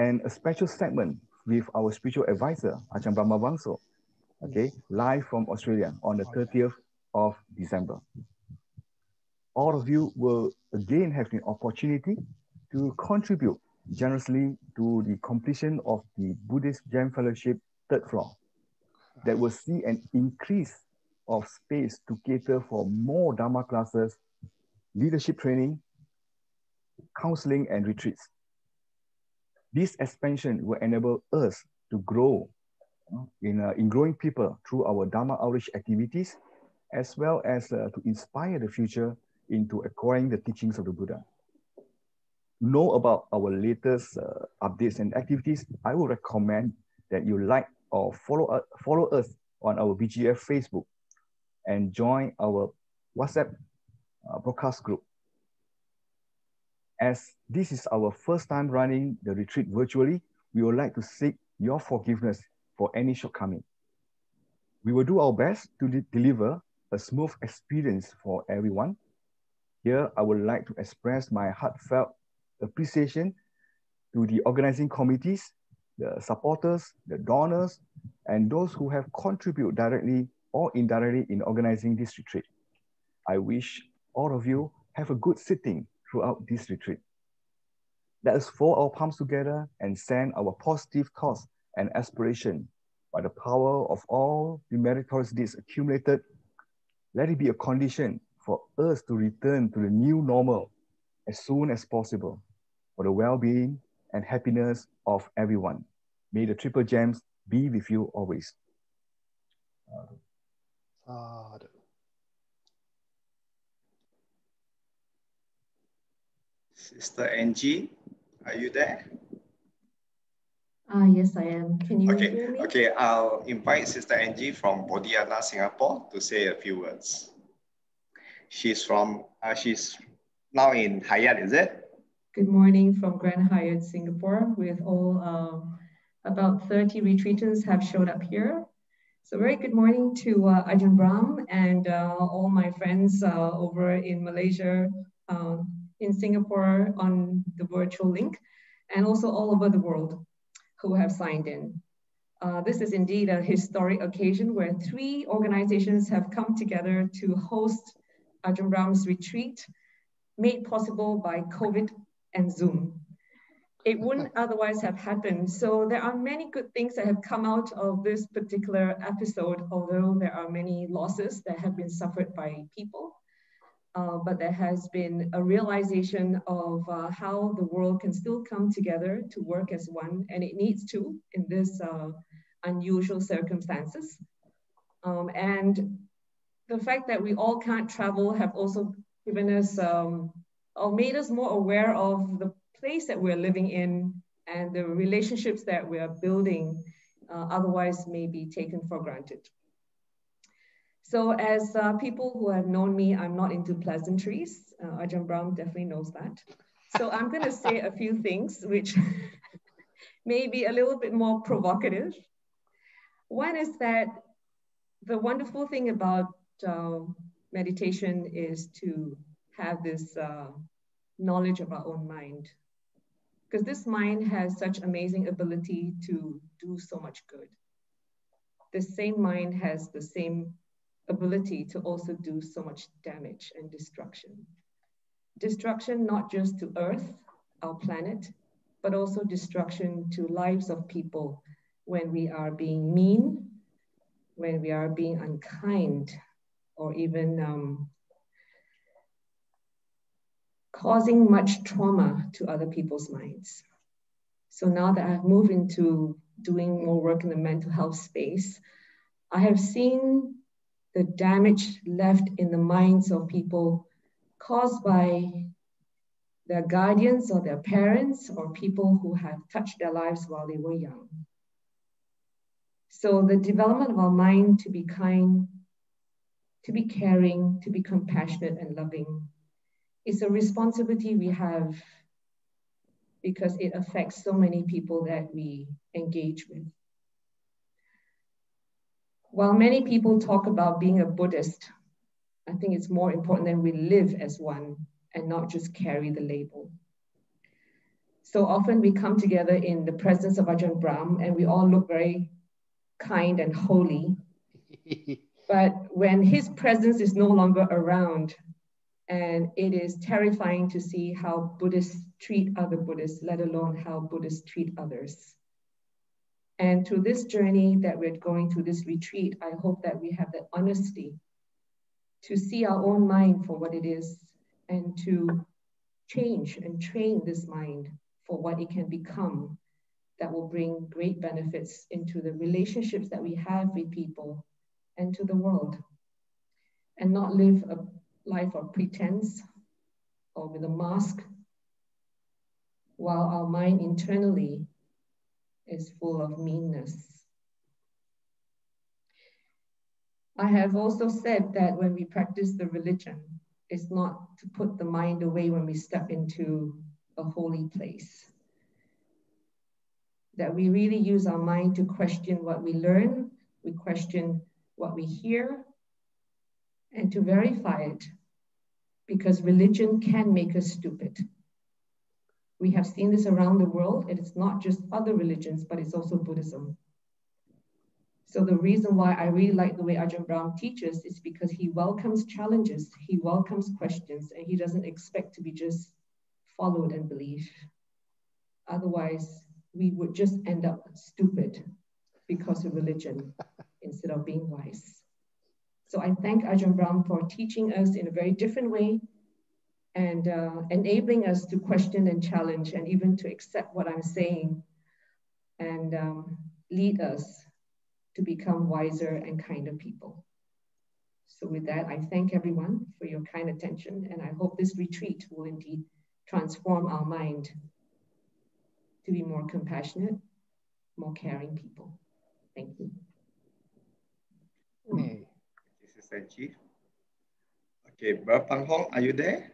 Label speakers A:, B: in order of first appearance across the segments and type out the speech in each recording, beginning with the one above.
A: and a special segment with our spiritual advisor, Ajahn Brahmavamso, okay, live from Australia on the 30th of December. All of you will again have the opportunity to contribute generously to the completion of the Buddhist Gem Fellowship third floor that will see an increase of space to cater for more Dharma classes, leadership training, counseling, and retreats. This expansion will enable us to grow in, uh, in growing people through our Dharma outreach activities, as well as uh, to inspire the future into acquiring the teachings of the Buddha. Know about our latest uh, updates and activities, I would recommend that you like or follow, uh, follow us on our BGF Facebook and join our WhatsApp uh, broadcast group. As this is our first time running the retreat virtually, we would like to seek your forgiveness for any shortcoming. We will do our best to de deliver a smooth experience for everyone. Here, I would like to express my heartfelt appreciation to the organizing committees, the supporters, the donors, and those who have contributed directly or indirectly in organizing this retreat. I wish all of you have a good sitting throughout this retreat. Let us fold our palms together and send our positive thoughts and aspiration by the power of all the meritorious deeds accumulated. Let it be a condition for us to return to the new normal as soon as possible for the well-being and happiness of everyone. May the triple gems be with you always. Sadhu.
B: Sister Angie, are you there?
C: Uh, yes, I am. Can you
B: okay.
C: hear me?
B: Okay, I'll invite Sister Angie from Bodhiyana, Singapore to say a few words. She's from, uh, she's now in Hyatt, is it?
C: Good morning from Grand Hyatt, Singapore, with all um, about 30 retreatants have showed up here. So very good morning to uh, Ajahn Brahm and uh, all my friends uh, over in Malaysia, um, in Singapore on the virtual link, and also all over the world who have signed in. Uh, this is indeed a historic occasion where three organizations have come together to host Ajahn Brahm's retreat, made possible by COVID and Zoom. It wouldn't otherwise have happened. So there are many good things that have come out of this particular episode, although there are many losses that have been suffered by people uh, but there has been a realization of uh, how the world can still come together to work as one, and it needs to in this uh, unusual circumstances. Um, and the fact that we all can't travel have also given us um, or made us more aware of the place that we're living in and the relationships that we are building uh, otherwise may be taken for granted. So as uh, people who have known me, I'm not into pleasantries. Uh, Ajahn Brahm definitely knows that. So I'm going to say a few things which may be a little bit more provocative. One is that the wonderful thing about uh, meditation is to have this uh, knowledge of our own mind. Because this mind has such amazing ability to do so much good. The same mind has the same ability to also do so much damage and destruction. Destruction not just to Earth, our planet, but also destruction to lives of people when we are being mean, when we are being unkind, or even um, causing much trauma to other people's minds. So now that I've moved into doing more work in the mental health space, I have seen the damage left in the minds of people caused by their guardians or their parents or people who have touched their lives while they were young. So the development of our mind to be kind, to be caring, to be compassionate and loving is a responsibility we have because it affects so many people that we engage with. While many people talk about being a Buddhist, I think it's more important that we live as one and not just carry the label. So often we come together in the presence of Ajahn Brahm and we all look very kind and holy. but when his presence is no longer around, and it is terrifying to see how Buddhists treat other Buddhists, let alone how Buddhists treat others. And through this journey that we're going through this retreat, I hope that we have the honesty to see our own mind for what it is and to change and train this mind for what it can become that will bring great benefits into the relationships that we have with people and to the world. And not live a life of pretense or with a mask while our mind internally is full of meanness. I have also said that when we practice the religion, it's not to put the mind away when we step into a holy place. That we really use our mind to question what we learn, we question what we hear, and to verify it because religion can make us stupid. We have seen this around the world, it's not just other religions, but it's also Buddhism. So the reason why I really like the way Ajahn Brahm teaches is because he welcomes challenges, he welcomes questions, and he doesn't expect to be just followed and believed. Otherwise, we would just end up stupid because of religion instead of being wise. So I thank Ajahn Brahm for teaching us in a very different way and uh, enabling us to question and challenge and even to accept what I'm saying and um, lead us to become wiser and kinder people. So with that, I thank everyone for your kind attention and I hope this retreat will indeed transform our mind to be more compassionate, more caring people. Thank you.
B: Hey. This is Angie. Okay, Brother Pang Hong, are you there?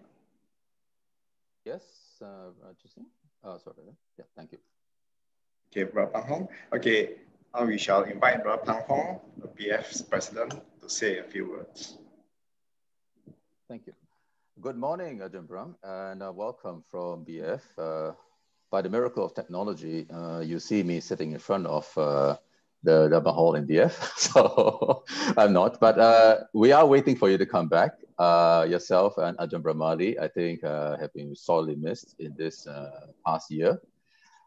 D: Yes, uh, Justin. Oh, sorry. Yeah, thank you.
B: Okay, Brother Pang Hong. Okay, now we shall invite Brother Pang Hong, the BF's president, to say a few words.
D: Thank you. Good morning, Ajahn Brahm, and uh, welcome from BF. Uh, by the miracle of technology, uh, you see me sitting in front of uh, the Dharma Hall in BF. so I'm not, but uh, we are waiting for you to come back. Uh, yourself and Ajahn Brahmali, I think, uh, have been sorely missed in this uh, past year.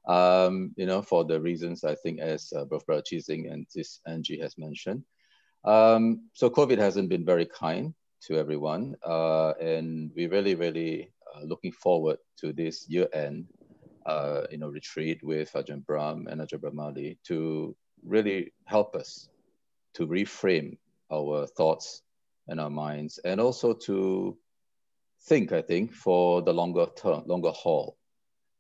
D: Um, you know, for the reasons I think as uh, both Brother Chising and this Angie has mentioned. Um, so COVID hasn't been very kind to everyone, uh, and we're really, really uh, looking forward to this year-end, you know, retreat with Ajahn Brahm and Ajahn Brahmali to really help us to reframe our thoughts and our minds, and also to think, I think, for the longer term, longer haul.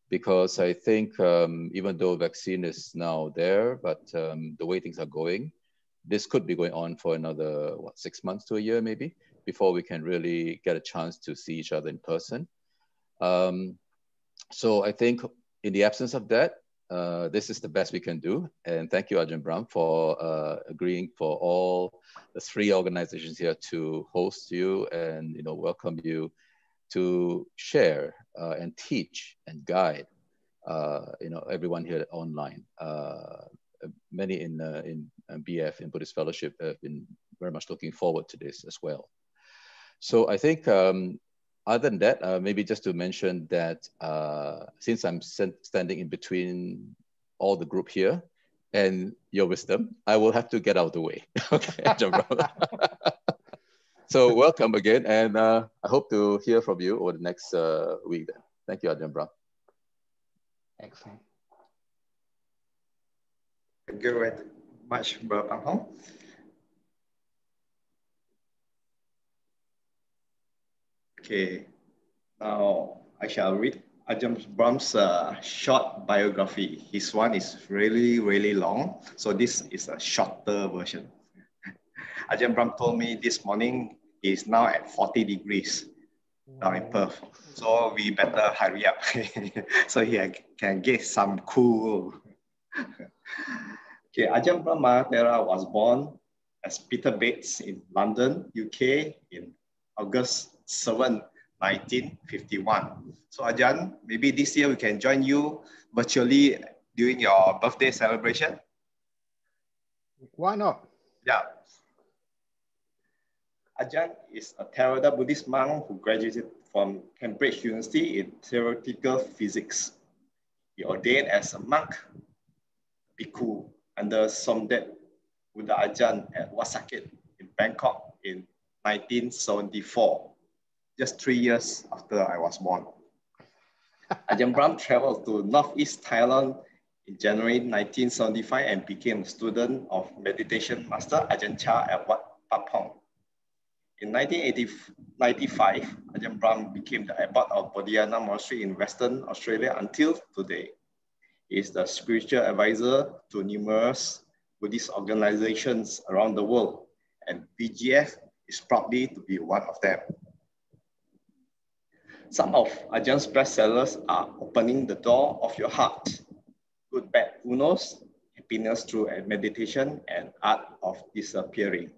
D: Because I think um, even though vaccine is now there, but um, the way things are going, this could be going on for another, what, six months to a year maybe, before we can really get a chance to see each other in person. Um, so I think in the absence of that, uh, this is the best we can do. And thank you, Ajahn Brahm, for uh, agreeing for all the three organizations here to host you and you know welcome you to share uh, and teach and guide uh, you know everyone here online. Uh, many in in BF in Buddhist Fellowship have been very much looking forward to this as well. So I think um, other than that, uh, maybe just to mention that uh, since I'm standing in between all the group here and your wisdom, I will have to get out of the way. okay, so welcome again, and uh, I hope to hear from you over the next uh, week. Then. Thank you, Ajahn Brahm.
B: Excellent. Thank you very much, Brother Pang Hong. Okay, now I shall read Ajahn Brahm's uh, short biography. His one is really, really long. So this is a shorter version. Ajahn Brahm told me this morning is now at 40 degrees down in Perth. So we better hurry up so he can get some cool. okay, Ajahn Brahma Thera was born as Peter Bates in London, UK in August 7, 1951. So Ajahn, maybe this year we can join you virtually during your birthday celebration.
E: Why not?
B: Yeah. Ajahn is a Theravada Buddhist monk who graduated from Cambridge University in theoretical physics. He ordained as a monk, bhikkhu, under Somdet Buddha Ajahn at Wat Saket in Bangkok in 1974, just three years after I was born. Ajahn Brahm traveled to Northeast Thailand in January 1975 and became a student of meditation master Ajahn Chah at Wat Papong. In 1995, Ajahn Brahm became the abbot of Bodhinyana Monastery in Western Australia until today. He is the spiritual advisor to numerous Buddhist organizations around the world, and BGF is proudly to be one of them. Some of Ajahn's bestsellers are Opening the Door of Your Heart, Good Bad Who Knows, Happiness Through Meditation, and Art of Disappearing.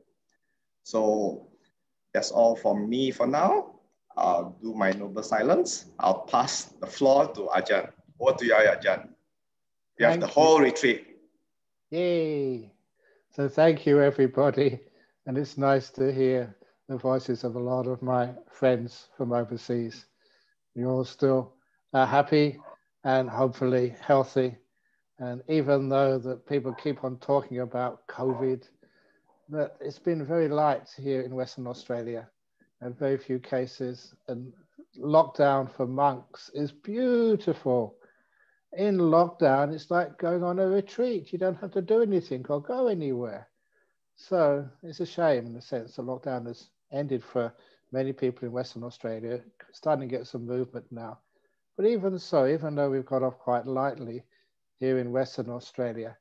B: So that's all from me for now. I'll do my noble silence. I'll pass the floor to Ajahn. Over to you, Ajahn. You have the whole retreat.
E: Yay. So thank you, everybody. And it's nice to hear the voices of a lot of my friends from overseas. You're still uh, happy and hopefully healthy. And even though that people keep on talking about COVID, that it's been very light here in Western Australia and very few cases. And lockdown for monks is beautiful. In lockdown, it's like going on a retreat. You don't have to do anything or go anywhere. So it's a shame in the sense the lockdown has ended for many people in Western Australia, starting to get some movement now. But even so, even though we've got off quite lightly here in Western Australia,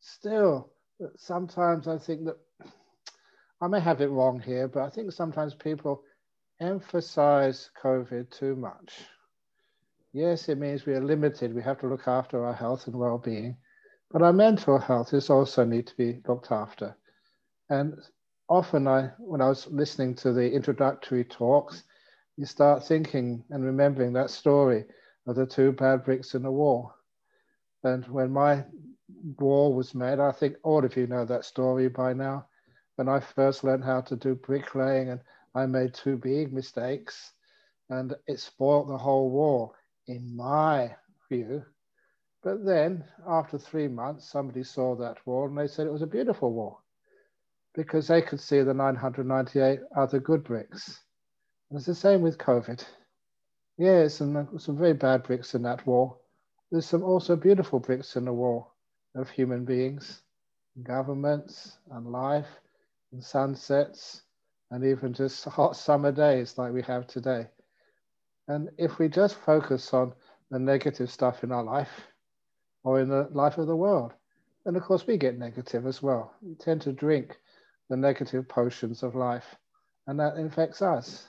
E: still, sometimes I think that I may have it wrong here, but I think sometimes people emphasize COVID too much. Yes, it means we are limited. We have to look after our health and well being, but our mental health is also need to be looked after. And often, I, when I was listening to the introductory talks, you start thinking and remembering that story of the two bad bricks in the wall. And when my wall was made, I think all of you know that story by now when I first learned how to do bricklaying and I made two big mistakes and it spoiled the whole wall in my view. But then after three months, somebody saw that wall and they said it was a beautiful wall because they could see the 998 other good bricks. And it's the same with COVID. Yeah, some, some very bad bricks in that wall. There's some also beautiful bricks in the wall of human beings, governments, and life and sunsets and even just hot summer days like we have today. And if we just focus on the negative stuff in our life or in the life of the world, then of course we get negative as well. We tend to drink the negative potions of life, and that infects us.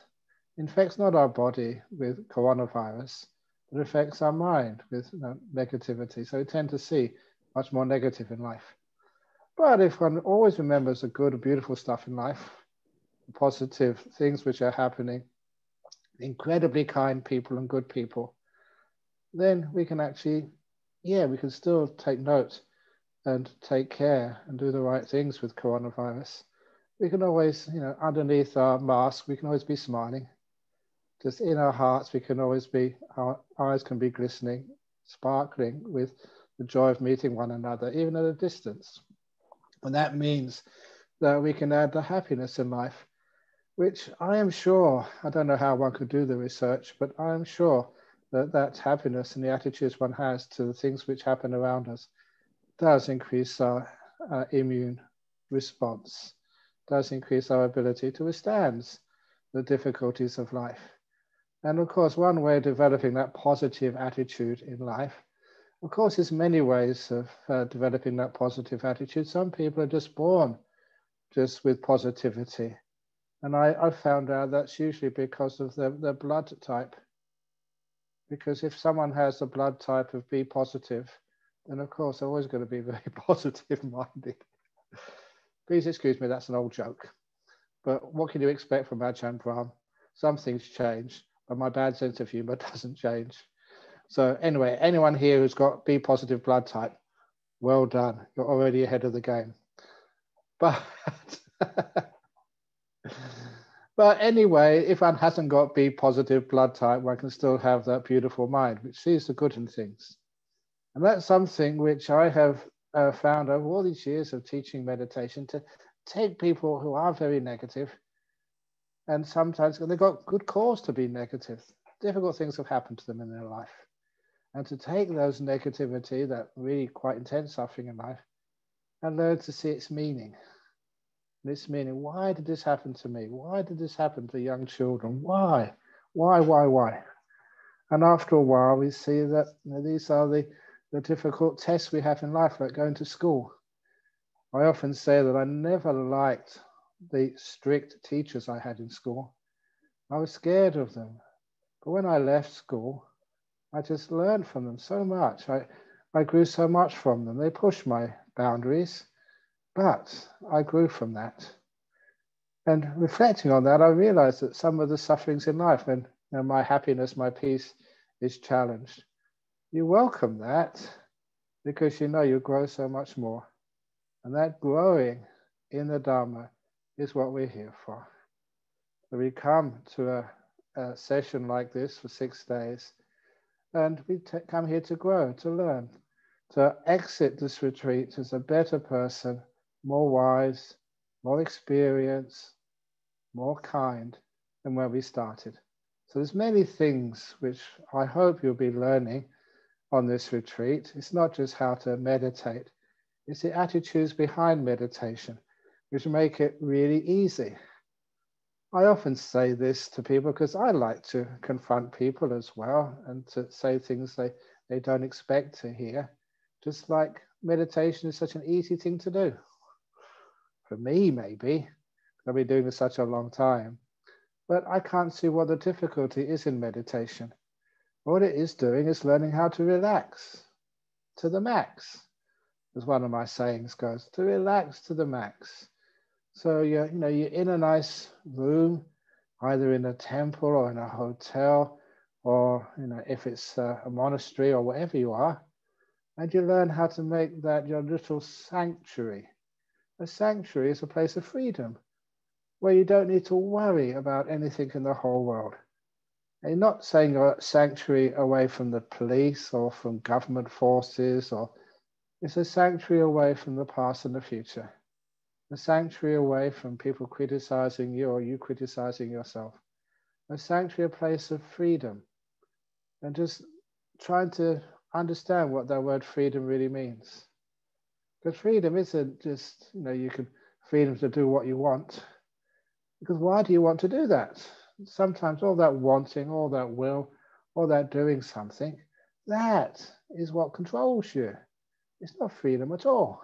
E: infects not our body with coronavirus, but affects our mind with you know, negativity. So we tend to see much more negative in life. But if one always remembers the good, beautiful stuff in life, the positive things which are happening, incredibly kind people and good people, then we can actually, yeah, we can still take note and take care and do the right things with coronavirus. We can always, you know, underneath our mask, we can always be smiling. Just in our hearts, we can always be, our eyes can be glistening, sparkling with the joy of meeting one another, even at a distance. And that means that we can add the happiness in life, which I am sure, I don't know how one could do the research, but I am sure that that happiness and the attitudes one has to the things which happen around us does increase our, immune response, does increase our ability to withstand the difficulties of life. And of course, one way of developing that positive attitude in life of course, there's many ways of uh, developing that positive attitude. Some people are just born just with positivity. And I, I found out that's usually because of their, their blood type. Because if someone has a blood type of B positive, then of course they're always going to be very positive minded. Please excuse me, that's an old joke. But what can you expect from Ajahn Brahm? Some things change. but my bad sense of humor doesn't change. So anyway, anyone here who's got B positive blood type, well done. You're already ahead of the game. But but anyway, if one hasn't got B positive blood type, one can still have that beautiful mind, which sees the good in things. And that's something which I have uh, found over all these years of teaching meditation to take people who are very negative and sometimes they've got good cause to be negative. Difficult things have happened to them in their life. And to take those negativity, that really quite intense suffering in life, and learn to see its meaning. Its meaning, why did this happen to me? Why did this happen to young children? Why? Why, why, why? And after a while, we see that these are the, the difficult tests we have in life, like going to school. I often say that I never liked the strict teachers I had in school. I was scared of them. But when I left school, I just learned from them so much. I, I grew so much from them. They pushed my boundaries, but I grew from that. And reflecting on that, I realized that some of the sufferings in life, when you know, my happiness, my peace is challenged, you welcome that because you know you grow so much more. And that growing in the Dharma is what we're here for. So we come to a, a session like this for six days, and we come here to grow, to learn, to exit this retreat as a better person, more wise, more experienced, more kind than where we started. So there's many things which I hope you'll be learning on this retreat. It's not just how to meditate, it's the attitudes behind meditation which make it really easy. I often say this to people because I like to confront people as well and to say things they, they don't expect to hear. Just like meditation is such an easy thing to do. For me, maybe, I've been doing this such a long time. But I can't see what the difficulty is in meditation. What it is doing is learning how to relax to the max, as one of my sayings goes, to relax to the max. So you're, you know, you're in a nice room, either in a temple or in a hotel, or you know, if it's a, a monastery or wherever you are, and you learn how to make that your little sanctuary. A sanctuary is a place of freedom, where you don't need to worry about anything in the whole world. And not saying a sanctuary away from the police or from government forces, or it's a sanctuary away from the past and the future a sanctuary away from people criticizing you or you criticizing yourself. A sanctuary, a place of freedom. And just trying to understand what that word freedom really means. Because freedom isn't just, you know, you can freedom to do what you want. Because why do you want to do that? Sometimes all that wanting, all that will, all that doing something, that is what controls you. It's not freedom at all.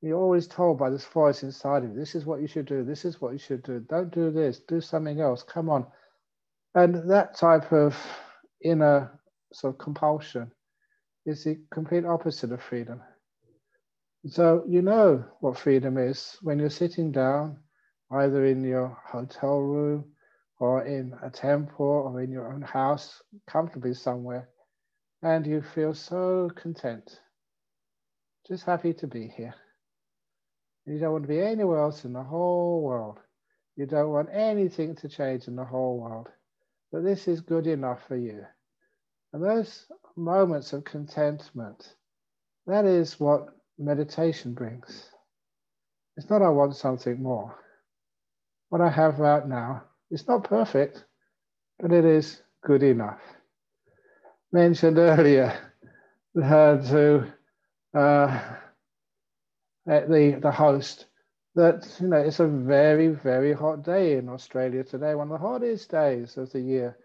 E: You're always told by this voice inside of you, this is what you should do, this is what you should do, don't do this, do something else, come on. And that type of inner sort of compulsion is the complete opposite of freedom. So you know what freedom is when you're sitting down, either in your hotel room or in a temple or in your own house, comfortably somewhere, and you feel so content, just happy to be here. You don't want to be anywhere else in the whole world. You don't want anything to change in the whole world. But this is good enough for you. And those moments of contentment, that is what meditation brings. It's not I want something more. What I have right now is not perfect, but it is good enough. Mentioned earlier uh, to uh, the, the host that you know it's a very very hot day in Australia today, one of the hottest days of the year,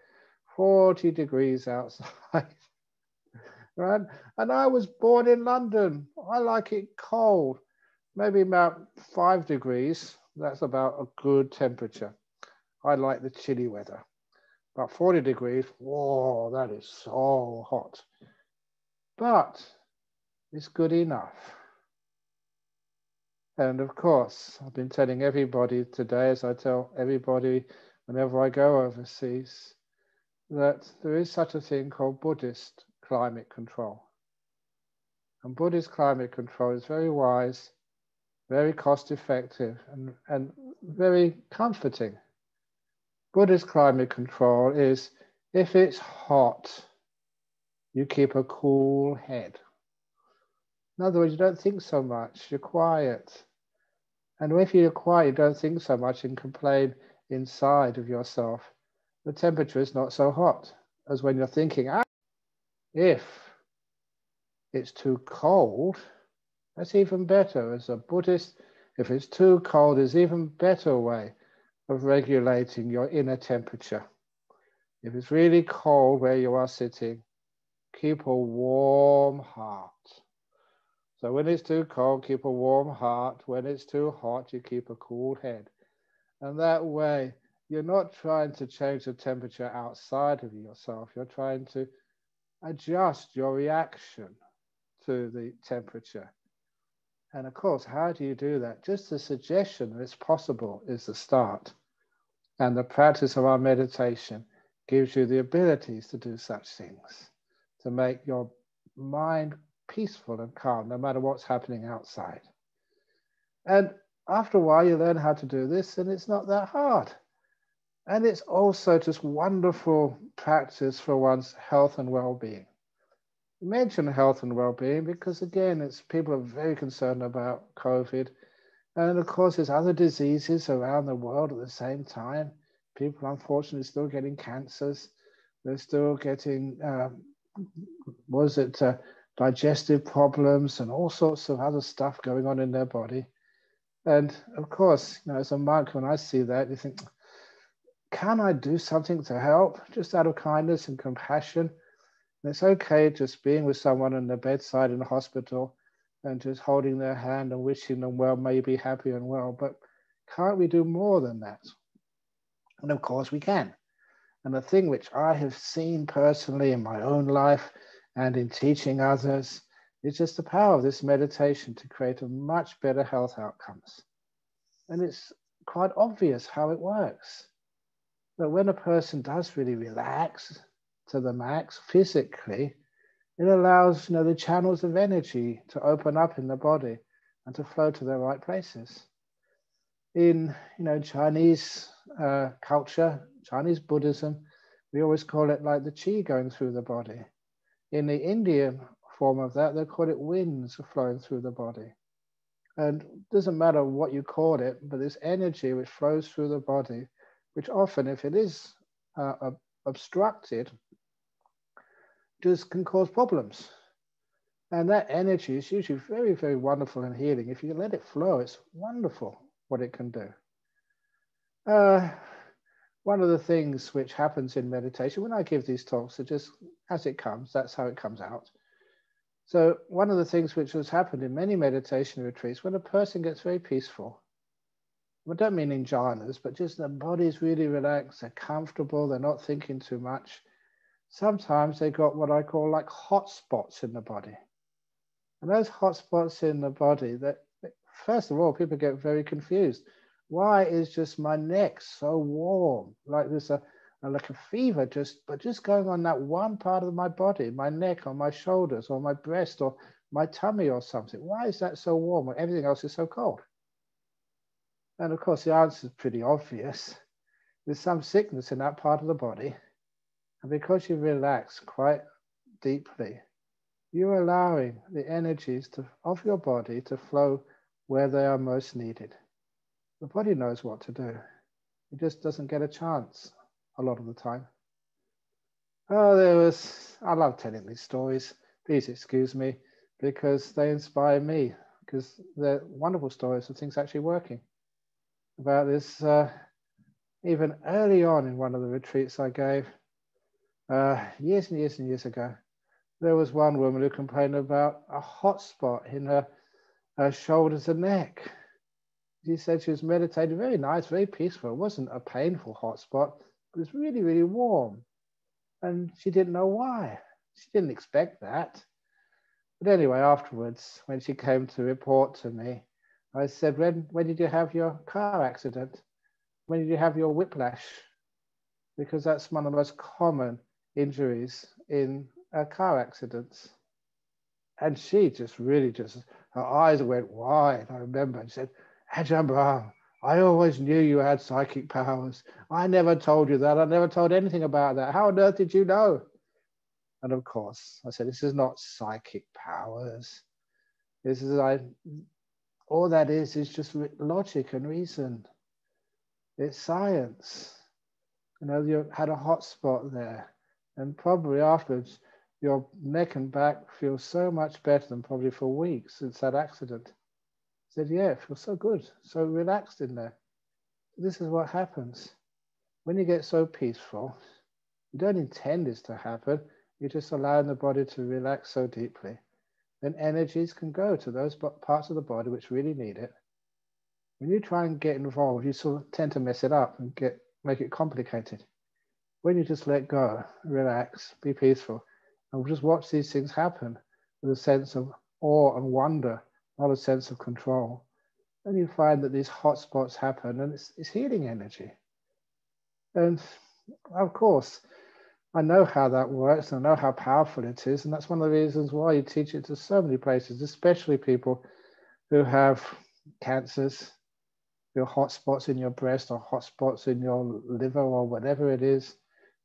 E: 40 degrees outside. right? And I was born in London. I like it cold, maybe about five degrees. That's about a good temperature. I like the chilly weather. About 40 degrees, whoa, that is so hot. But it's good enough. And of course, I've been telling everybody today, as I tell everybody whenever I go overseas, that there is such a thing called Buddhist climate control. And Buddhist climate control is very wise, very cost effective, and, and very comforting. Buddhist climate control is if it's hot, you keep a cool head. In other words, you don't think so much, you're quiet. And if you're quiet, you don't think so much and complain inside of yourself. The temperature is not so hot as when you're thinking, ah, if it's too cold, that's even better. As a Buddhist, if it's too cold, is even better way of regulating your inner temperature. If it's really cold where you are sitting, keep a warm heart. So when it's too cold, keep a warm heart. When it's too hot, you keep a cool head. And that way, you're not trying to change the temperature outside of yourself. You're trying to adjust your reaction to the temperature. And of course, how do you do that? Just the suggestion that it's possible is the start. And the practice of our meditation gives you the abilities to do such things, to make your mind peaceful and calm, no matter what's happening outside. And after a while, you learn how to do this, and it's not that hard. And it's also just wonderful practice for one's health and well-being. Mention health and well-being because again, it's people are very concerned about COVID, and of course, there's other diseases around the world at the same time. People, unfortunately, still getting cancers. They're still getting, um, was it uh, digestive problems and all sorts of other stuff going on in their body. And of course, you know, as a monk, when I see that, you think, can I do something to help just out of kindness and compassion? And it's okay just being with someone on the bedside in the hospital and just holding their hand and wishing them well, may be happy and well. But can't we do more than that? And of course, we can. And the thing which I have seen personally in my own life and in teaching others is just the power of this meditation to create a much better health outcomes. And it's quite obvious how it works. That when a person does really relax to the max physically, it allows you know, the channels of energy to open up in the body and to flow to the right places. In you know Chinese uh, culture, Chinese Buddhism, we always call it like the chi going through the body. In the Indian form of that, they call it winds flowing through the body. And it doesn't matter what you call it, but this energy which flows through the body which often, if it is uh, obstructed, just can cause problems. And that energy is usually very, very wonderful and healing. If you let it flow, it's wonderful what it can do. Uh, one of the things which happens in meditation, when I give these talks, it just as it comes, that's how it comes out. So, one of the things which has happened in many meditation retreats, when a person gets very peaceful, I don't mean in jhanas, but just their body's really relaxed, they're comfortable, they're not thinking too much. Sometimes they got what I call like hot spots in the body. And those hot spots in the body, that first of all, people get very confused. Why is just my neck so warm? Like there's a, like a fever just but just going on that one part of my body, my neck or my shoulders or my breast or my tummy or something. Why is that so warm when everything else is so cold? And of course, the answer is pretty obvious. There's some sickness in that part of the body. And because you relax quite deeply, you're allowing the energies to, of your body to flow where they are most needed. The body knows what to do. It just doesn't get a chance a lot of the time. Oh, there was, I love telling these stories. Please excuse me, because they inspire me, because they're wonderful stories of things actually working about this uh, even early on in one of the retreats I gave uh, years and years and years ago. There was one woman who complained about a hot spot in her, her shoulders and neck. She said she was meditating, very nice, very peaceful. It wasn't a painful hot spot, it was really, really warm. And she didn't know why. She didn't expect that. But anyway, afterwards, when she came to report to me, I said, when, when did you have your car accident? When did you have your whiplash? because that's one of the most common injuries in uh, car accidents. And she just really just, her eyes went wide. I remember and said, Ajahn Brahm, I always knew you had psychic powers. I never told you that. I never told anything about that. How on earth did you know? And of course, I said, this is not psychic powers. This is I. All that is is just logic and reason. It's science. You know, you had a hot spot there, and probably afterwards, your neck and back feel so much better than probably for weeks since that accident. I said, yeah, it feels so good, so relaxed in there. This is what happens when you get so peaceful. You don't intend this to happen. You're just allowing the body to relax so deeply. Then energies can go to those parts of the body which really need it. When you try and get involved, you sort of tend to mess it up and get make it complicated. When you just let go, relax, be peaceful, and just watch these things happen with a sense of awe and wonder, not a sense of control, then you find that these hot spots happen and it's, it's healing energy. And of course, I know how that works and I know how powerful it is. And that's one of the reasons why you teach it to so many places, especially people who have cancers, your hot spots in your breast or hot spots in your liver or whatever it is,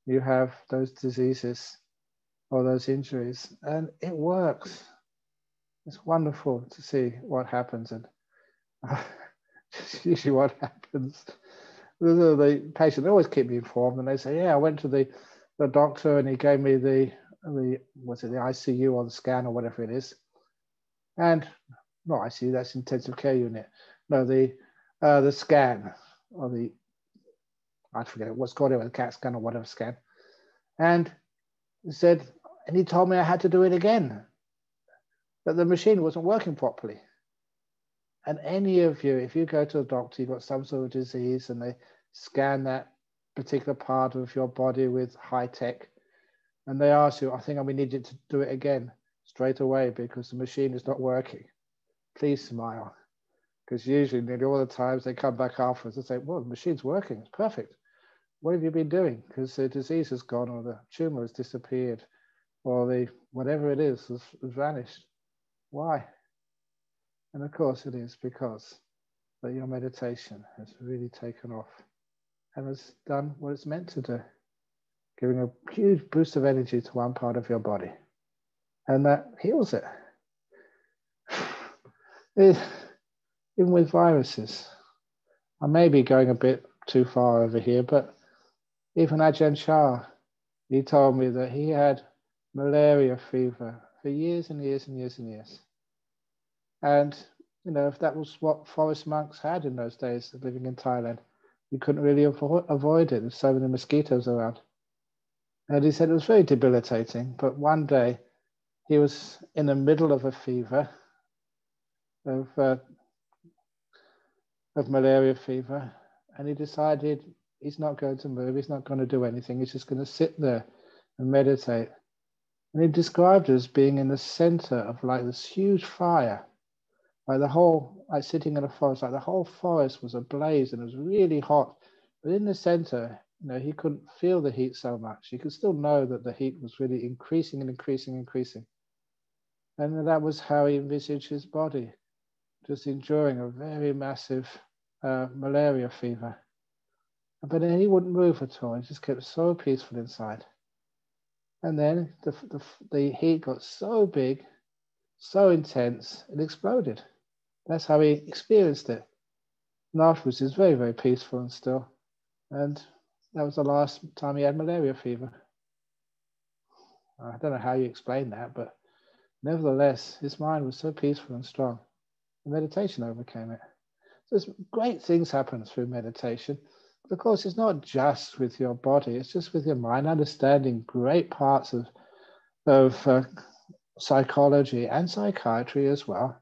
E: you have those diseases or those injuries. And it works. It's wonderful to see what happens. And usually what happens, the, patient, they always keep me informed and they say, yeah, I went to the the doctor and he gave me the the what's it the ICU or the scan or whatever it is, and no ICU that's intensive care unit. No, the uh, the scan or the I forget what's called it, the CAT scan or whatever scan, and said, and he told me I had to do it again, that the machine wasn't working properly. And any of you, if you go to a doctor, you've got some sort of disease, and they scan that particular part of your body with high tech, and they ask you, I think we need you to do it again straight away because the machine is not working. Please smile. Because usually, nearly all the times they come back afterwards and say, Well, the machine's working, it's perfect. What have you been doing? Because the disease has gone, or the tumor has disappeared, or the whatever it is has, has vanished. Why? And of course, it is because that your meditation has really taken off and has done what it's meant to do, giving a huge boost of energy to one part of your body. And that heals it. it even with viruses, I may be going a bit too far over here, but even Ajahn Chah, he told me that he had malaria fever for years and years and years and years. And, you know, if that was what forest monks had in those days of living in Thailand, you couldn't really avo- avoid it. There's so many mosquitoes around. And he said it was very debilitating. But one day he was in the middle of a fever, of, uh, of malaria fever, and he decided he's not going to move, he's not going to do anything, he's just going to sit there and meditate. And he described as being in the center of like this huge fire like the whole, like sitting in a forest, like the whole forest was ablaze and it was really hot. But in the center, you know, he couldn't feel the heat so much. He could still know that the heat was really increasing and increasing, and increasing. And that was how he envisaged his body, just enduring a very massive uh, malaria fever. But then he wouldn't move at all. He just kept so peaceful inside. And then the, the, the heat got so big, so intense, it exploded. That's how he experienced it. And afterwards, he was very, very peaceful and still. And that was the last time he had malaria fever. I don't know how you explain that, but nevertheless, his mind was so peaceful and strong. The meditation overcame it. So there's great things happen through meditation. Of course, it's not just with your body, it's just with your mind, understanding great parts of, of uh, psychology and psychiatry as well.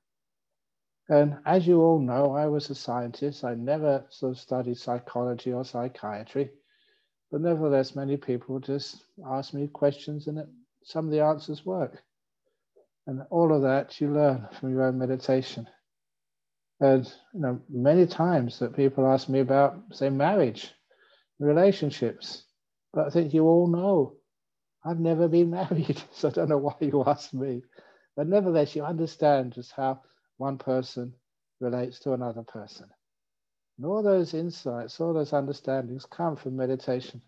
E: And as you all know, I was a scientist. I never sort of studied psychology or psychiatry. But nevertheless, many people just ask me questions and it, some of the answers work. And all of that you learn from your own meditation. And you know, many times that people ask me about, say, marriage, relationships. But I think you all know I've never been married, so I don't know why you asked me. But nevertheless, you understand just how one person relates to another person. And all those insights, all those understandings come from meditation.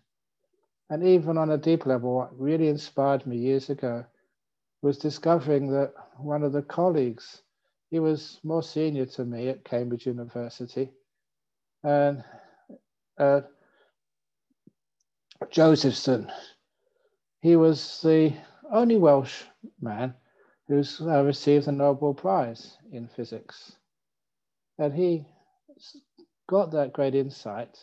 E: And even on a deep level, what really inspired me years ago was discovering that one of the colleagues, he was more senior to me at Cambridge University, and uh, Josephson, he was the only Welsh man who's uh, received the Nobel Prize in physics. And he got that great insight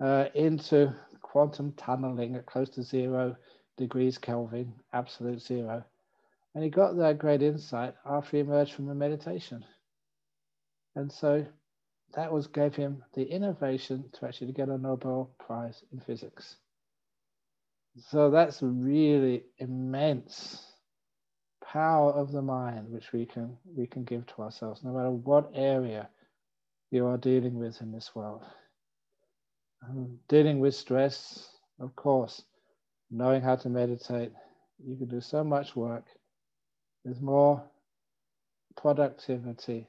E: uh, into quantum tunneling at close to zero degrees Kelvin, absolute zero. And he got that great insight after he emerged from the meditation. And so that was gave him the innovation to actually get a Nobel Prize in physics. So that's really immense power of the mind which we can we can give to ourselves, no matter what area you are dealing with in this world. Um, dealing with stress, of course, knowing how to meditate, you can do so much work. There's more productivity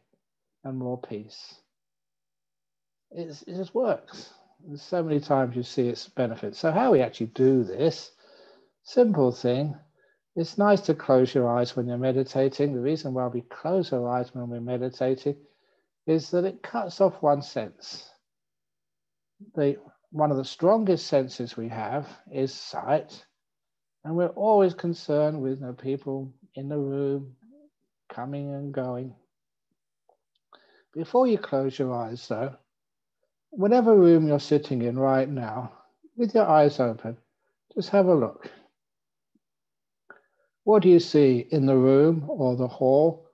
E: and more peace. It's, it just works. There's so many times you see its benefits. So how we actually do this, simple thing, it's nice to close your eyes when you're meditating. The reason why we close our eyes when we're meditating is that it cuts off one sense. The, one of the strongest senses we have is sight. And we're always concerned with you know, people in the room coming and going. Before you close your eyes, though, whatever room you're sitting in right now, with your eyes open, just have a look. What do you see in the room or the hall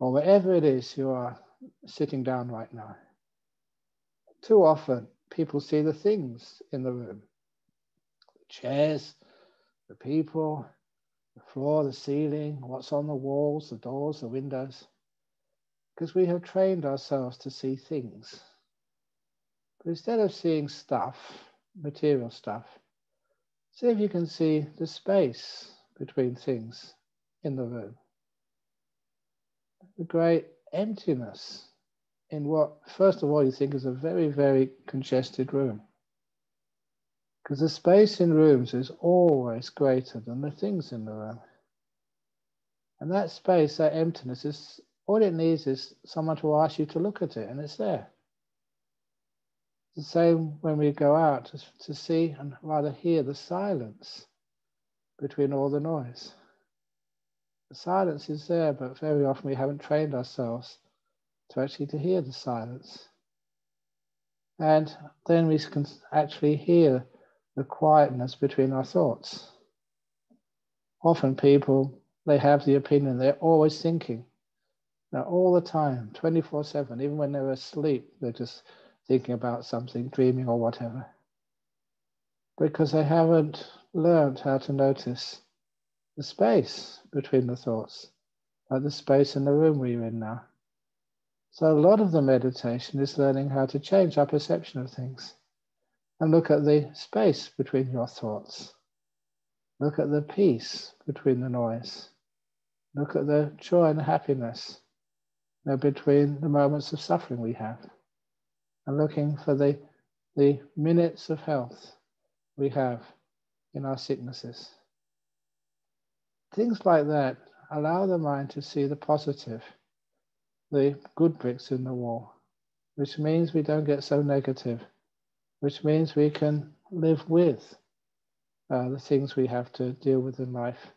E: or wherever it is you are sitting down right now? Too often, people see the things in the room the chairs, the people, the floor, the ceiling, what's on the walls, the doors, the windows, because we have trained ourselves to see things. But instead of seeing stuff, material stuff, see if you can see the space between things in the room. The great emptiness in what, first of all, you think is a very, very congested room. Because the space in rooms is always greater than the things in the room. And that space, that emptiness, is all it needs is someone to ask you to look at it, and it's there. The same when we go out to, to see and rather hear the silence between all the noise. The silence is there, but very often we haven't trained ourselves to actually to hear the silence. And then we can actually hear the quietness between our thoughts. Often people, they have the opinion they're always thinking. Now, all the time, 24 7, even when they're asleep, they're just thinking about something, dreaming or whatever. Because they haven't learned how to notice the space between the thoughts, like the space in the room we're in now. So, a lot of the meditation is learning how to change our perception of things and look at the space between your thoughts. Look at the peace between the noise. Look at the joy and happiness between the moments of suffering we have and looking for the, the minutes of health we have in our sicknesses. Things like that allow the mind to see the positive, the good bricks in the wall, which means we don't get so negative, which means we can live with uh, the things we have to deal with in life.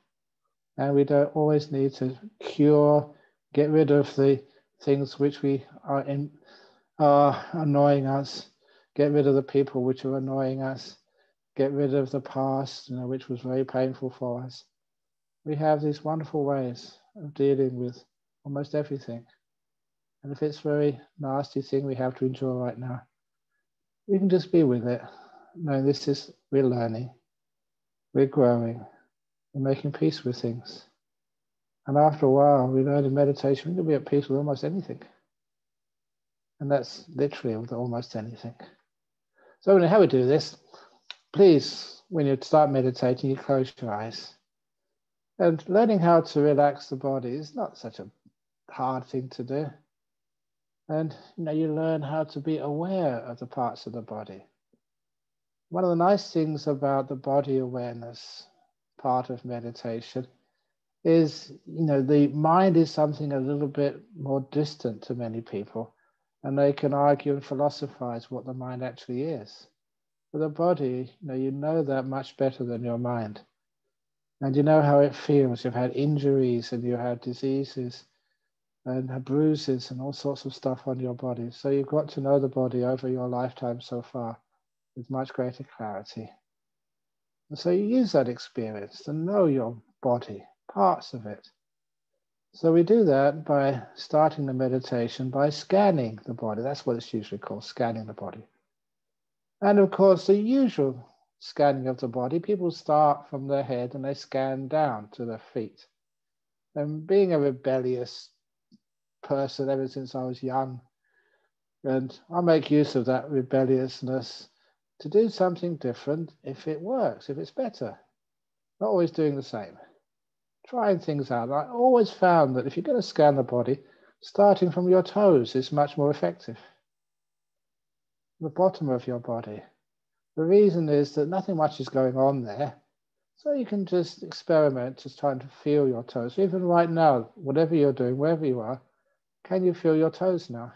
E: And we don't always need to cure, get rid of the things which we are in, are annoying us, get rid of the people which are annoying us, get rid of the past, you know, which was very painful for us. We have these wonderful ways of dealing with almost everything. And if it's a very nasty thing we have to endure right now, we can just be with it. No, this is, we're learning, we're growing, we're making peace with things. And after a while, we learn in meditation, we can be at peace with almost anything. And that's literally with almost anything. So how we do this, please, when you start meditating, you close your eyes. And learning how to relax the body is not such a hard thing to do. And you know, you learn how to be aware of the parts of the body. One of the nice things about the body awareness part of meditation is, you know, the mind is something a little bit more distant to many people, and they can argue and philosophize what the mind actually is. But the body, you know, you know that much better than your mind. And you know how it feels. You've had injuries and you had diseases and bruises and all sorts of stuff on your body. So you've got to know the body over your lifetime so far with much greater clarity. And so you use that experience to know your body, parts of it. So we do that by starting the meditation by scanning the body. That's what it's usually called, scanning the body. And of course, the usual scanning of the body, people start from their head and they scan down to their feet. And being a rebellious person ever since I was young, and I make use of that rebelliousness to do something different if it works, if it's better. Not always doing the same. Trying things out. I always found that if you're going to scan the body, starting from your toes is much more effective. The bottom of your body. The reason is that nothing much is going on there. So you can just experiment, just trying to feel your toes. Even right now, whatever you're doing, wherever you are, can you feel your toes now?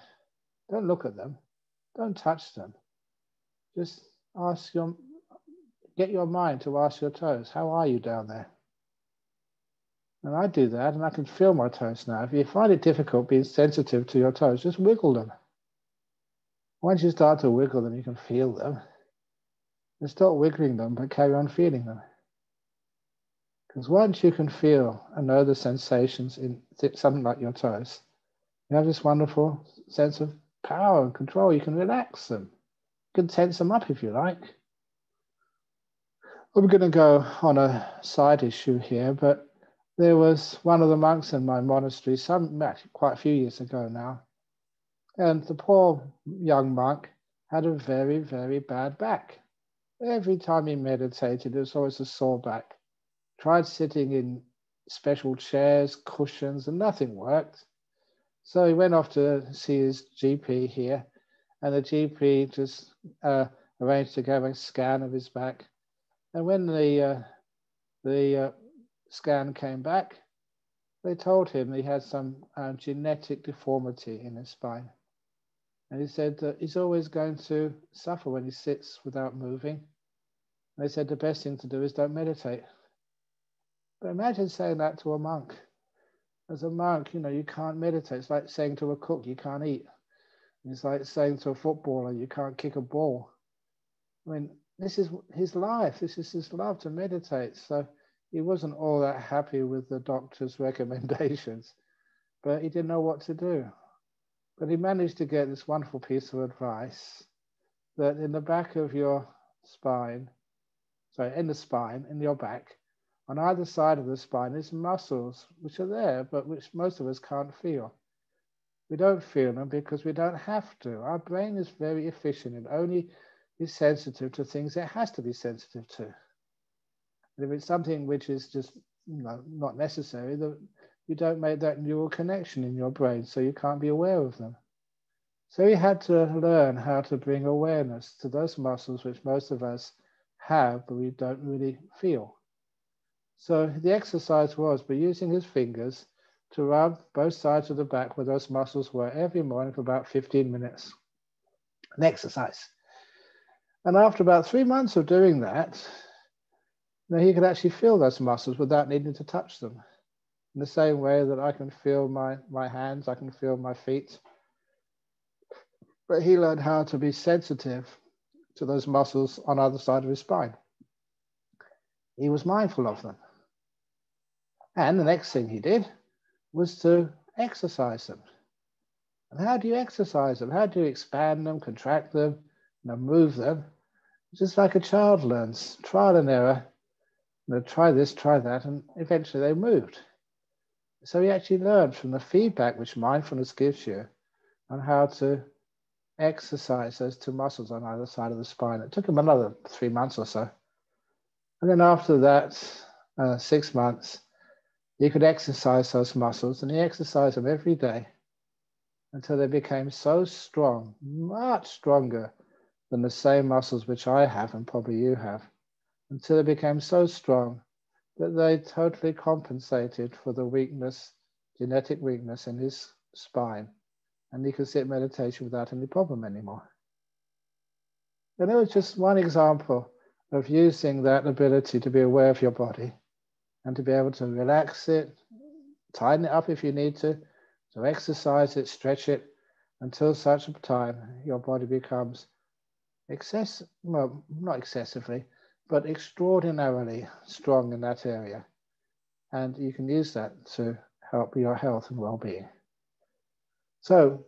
E: Don't look at them. Don't touch them. Just ask your, get your mind to ask your toes, how are you down there? And I do that and I can feel my toes now. If you find it difficult being sensitive to your toes, just wiggle them. Once you start to wiggle them, you can feel them. And stop wiggling them, but carry on feeling them. Because once you can feel and know the sensations in something like your toes, you have this wonderful sense of power and control. You can relax them You can tense them up if you like. We're going to go on a side issue here, but there was one of the monks in my monastery, some quite a few years ago now, and the poor young monk had a very, very bad back. Every time he meditated, there was always a sore back. Tried sitting in special chairs, cushions, and nothing worked. So he went off to see his GP here, and the GP just uh, arranged to have a scan of his back. And when the uh, the uh, scan came back, they told him he had some uh, genetic deformity in his spine. And he said that he's always going to suffer when he sits without moving. And they said the best thing to do is don't meditate. But imagine saying that to a monk. As a monk, you know, you can't meditate. It's like saying to a cook, you can't eat. It's like saying to a footballer, you can't kick a ball. I mean, this is his life. This is his love to meditate. So he wasn't all that happy with the doctor's recommendations, but he didn't know what to do. But he managed to get this wonderful piece of advice that in the back of your spine, sorry, in the spine, in your back, on either side of the spine is muscles which are there, but which most of us can't feel. We don't feel them because we don't have to. Our brain is very efficient and only is sensitive to things it has to be sensitive to. And if it's something which is just you know, not necessary, the, you don't make that neural connection in your brain, so you can't be aware of them. So we had to learn how to bring awareness to those muscles which most of us have, but we don't really feel. So the exercise was by using his fingers to rub both sides of the back where those muscles were every morning for about 15 minutes. An exercise. And after about three months of doing that, now he could actually feel those muscles without needing to touch them. In the same way that I can feel my, my hands, I can feel my feet. But he learned how to be sensitive to those muscles on either side of his spine. He was mindful of them. And the next thing he did was to exercise them. And how do you exercise them? How do you expand them, contract them, you know, move them? Just like a child learns, trial and error. You know, try this, try that, and eventually they moved. So he actually learned from the feedback which mindfulness gives you on how to exercise those two muscles on either side of the spine. It took him another three months or so. And then after that, uh, six months, he could exercise those muscles and he exercised them every day until they became so strong, much stronger than the same muscles which I have and probably you have, until they became so strong that they totally compensated for the weakness, genetic weakness in his spine. And he could sit meditation without any problem anymore. And it was just one example of using that ability to be aware of your body and to be able to relax it, tighten it up if you need to, so exercise it, stretch it until such a time your body becomes excess, well, not excessively, but extraordinarily strong in that area. And you can use that to help your health and well-being. So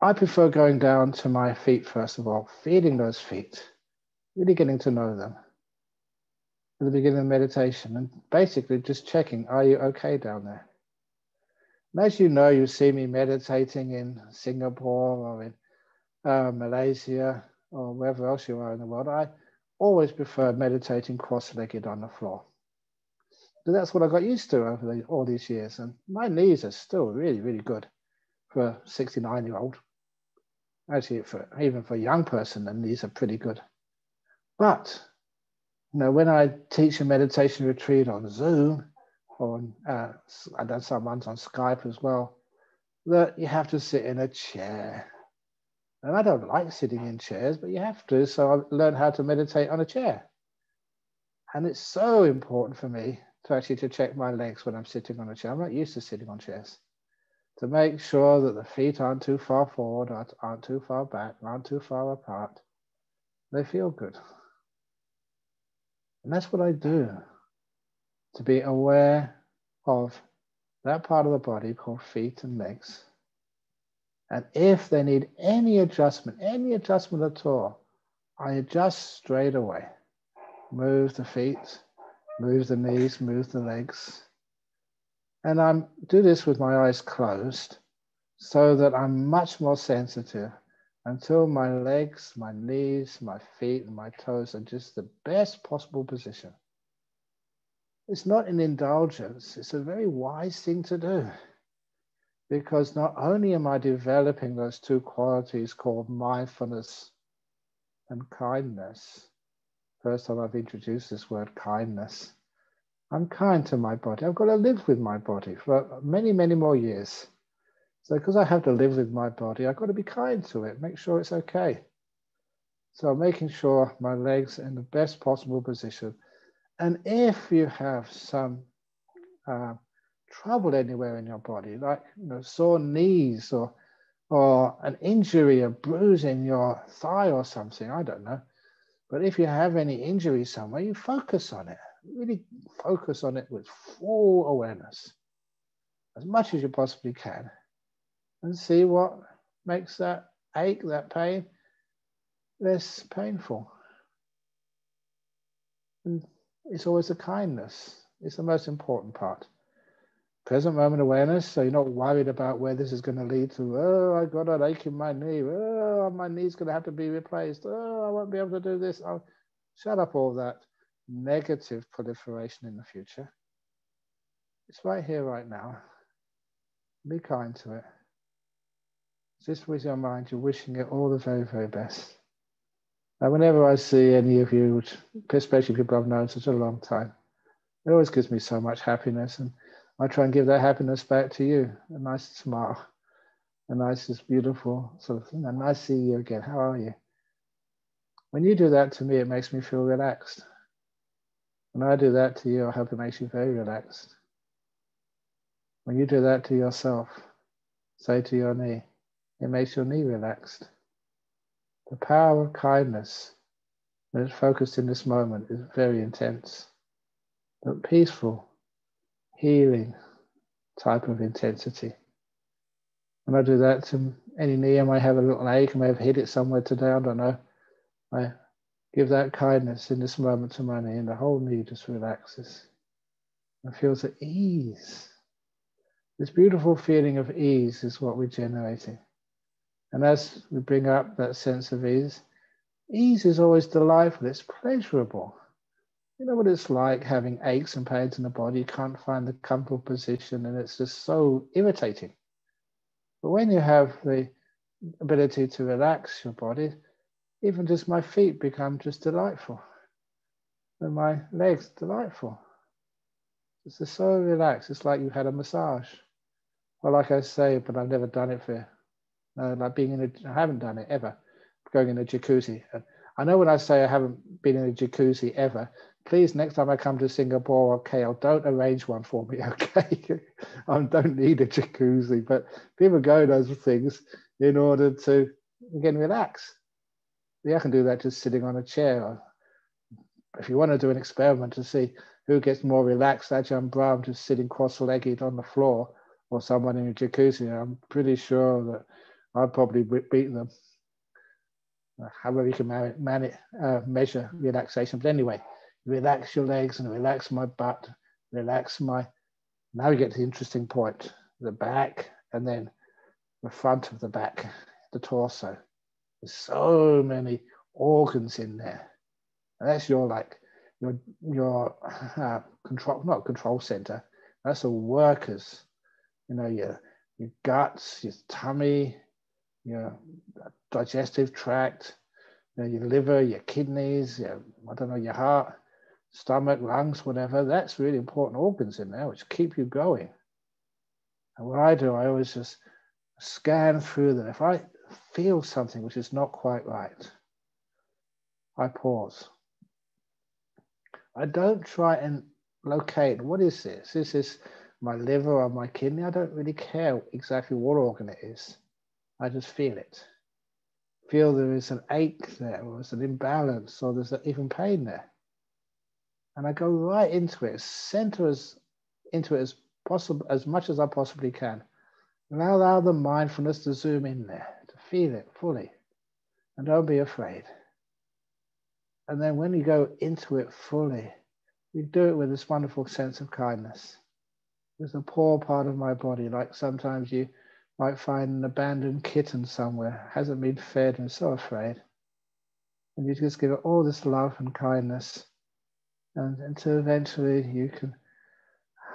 E: I prefer going down to my feet, first of all, feeling those feet, really getting to know them at the beginning of meditation and basically just checking, are you okay down there? And as you know, you see me meditating in Singapore or in uh, Malaysia or wherever else you are in the world. I always prefer meditating cross-legged on the floor. But that's what I got used to over the, all these years. And my knees are still really, really good for a 69 year old. Actually, for even for a young person, the knees are pretty good. But know, when I teach a meditation retreat on Zoom, on uh, I've done some ones on Skype as well, that you have to sit in a chair. And I don't like sitting in chairs, but you have to. So I learned how to meditate on a chair. And it's so important for me to actually to check my legs when I'm sitting on a chair. I'm not used to sitting on chairs. To make sure that the feet aren't too far forward, aren't too far back, aren't too far apart. They feel good. And that's what I do to be aware of that part of the body called feet and legs. And if they need any adjustment, any adjustment at all, I adjust straight away. Move the feet, move the knees, move the legs. And I do this with my eyes closed so that I'm much more sensitive until my legs, my knees, my feet, and my toes are just the best possible position. It's not an indulgence, it's a very wise thing to do. Because not only am I developing those two qualities called mindfulness and kindness, first time I've introduced this word kindness, I'm kind to my body. I've got to live with my body for many, many more years. So because I have to live with my body, I've got to be kind to it, make sure it's okay. So I'm making sure my legs in the best possible position. And if you have some uh, trouble anywhere in your body, like you know, sore knees or or an injury, a bruise in your thigh or something, I don't know. But if you have any injury somewhere, you focus on it. Really focus on it with full awareness, as much as you possibly can and see what makes that ache, that pain, less painful. And it's always the kindness. It's the most important part. Present moment awareness, so you're not worried about where this is going to lead to. Oh, I've got an ache in my knee. Oh, my knee's going to have to be replaced. Oh, I won't be able to do this. Oh, shut up all that negative proliferation in the future. It's right here, right now. Be kind to it just with your mind, you're wishing it all the very, very best. And whenever I see any of you, especially people I've known such a long time, it always gives me so much happiness. And I try and give that happiness back to you. A nice smile, a nice, just beautiful sort of thing. And to see you again. How are you? When you do that to me, it makes me feel relaxed. When I do that to you, I hope it makes you very relaxed. When you do that to yourself, say to your knee, it makes your knee relaxed. The power of kindness when it's focused in this moment is very intense, but peaceful, healing type of intensity. When I do that to any knee, I might have a little ache, I may have hit it somewhere today, I don't know. I give that kindness in this moment to my knee, and the whole knee just relaxes and feels at ease. This beautiful feeling of ease is what we're generating And as we bring up that sense of ease, ease is always delightful, it's pleasurable. You know what it's like having aches and pains in the body, you can't find the comfortable position, and it's just so irritating. But when you have the ability to relax your body, even just my feet become just delightful. And my legs delightful. It's just so relaxed. It's like you had a massage. Well, like I say, but I've never done it for uh, like being in a, I haven't done it ever, going in a jacuzzi. I know when I say I haven't been in a jacuzzi ever, please next time I come to Singapore or KL, don't arrange one for me, okay? I don't need a jacuzzi, but people go those things in order to again relax. Yeah, I can do that just sitting on a chair. If you want to do an experiment to see who gets more relaxed, Ajahn Brahm just sitting cross-legged on the floor or someone in a jacuzzi, I'm pretty sure that I'd probably beat them. However you can man- uh, measure relaxation. But anyway, relax your legs and relax my butt, relax my, now we get to the interesting point, the back and then the front of the back, the torso. There's so many organs in there. And that's your like, your, your uh, control, not control center, that's the workers, you know, your, your guts, your tummy, your digestive tract, you know, your liver, your kidneys, your, I don't know, your heart, stomach, lungs, whatever. That's really important organs in there which keep you going. And what I do, I always just scan through them. If I feel something which is not quite right, I pause. I don't try and locate what is this? Is this my liver or my kidney? I don't really care exactly what organ it is. I just feel it. Feel there is an ache there, or there's an imbalance, or there's even pain there. And I go right into it, center as into it as possible, as much as I possibly can. And allow the mindfulness to zoom in there, to feel it fully. And don't be afraid. And then when you go into it fully, you do it with this wonderful sense of kindness. There's a poor part of my body, like sometimes you might find an abandoned kitten somewhere, hasn't been fed and so afraid. And you just give it all this love and kindness. And until eventually you can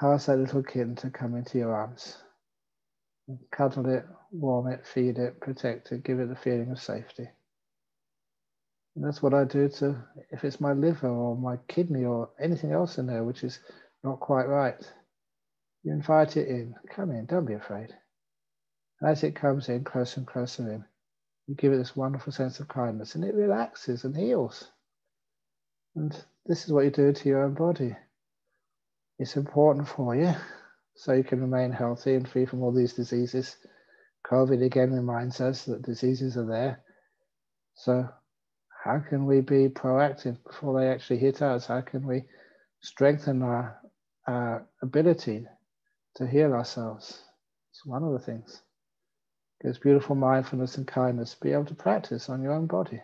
E: ask that little kitten to come into your arms. Cuddle it, warm it, feed it, protect it, give it the feeling of safety. And that's what I do to, if it's my liver or my kidney or anything else in there which is not quite right, you invite it in. Come in, don't be afraid. As it comes in closer and closer in, you give it this wonderful sense of kindness and it relaxes and heals. And this is what you do to your own body. It's important for you so you can remain healthy and free from all these diseases. COVID again reminds us that diseases are there. So, how can we be proactive before they actually hit us? How can we strengthen our, our ability to heal ourselves? It's one of the things. There's beautiful mindfulness and kindness to be able to practice on your own body.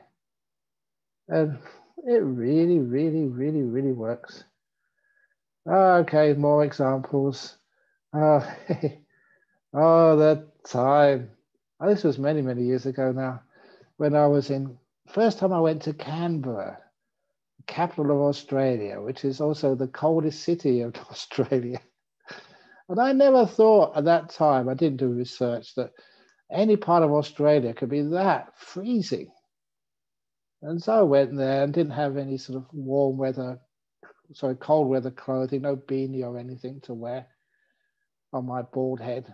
E: And it really, really, really, really works. Okay, more examples. Oh, oh that time. Oh, this was many, many years ago now, when I was in, first time I went to Canberra, capital of Australia, which is also the coldest city of Australia. And I never thought at that time, I didn't do research, that any part of Australia could be that freezing. And so I went there and didn't have any sort of warm weather, sorry, cold weather clothing, no beanie or anything to wear on my bald head.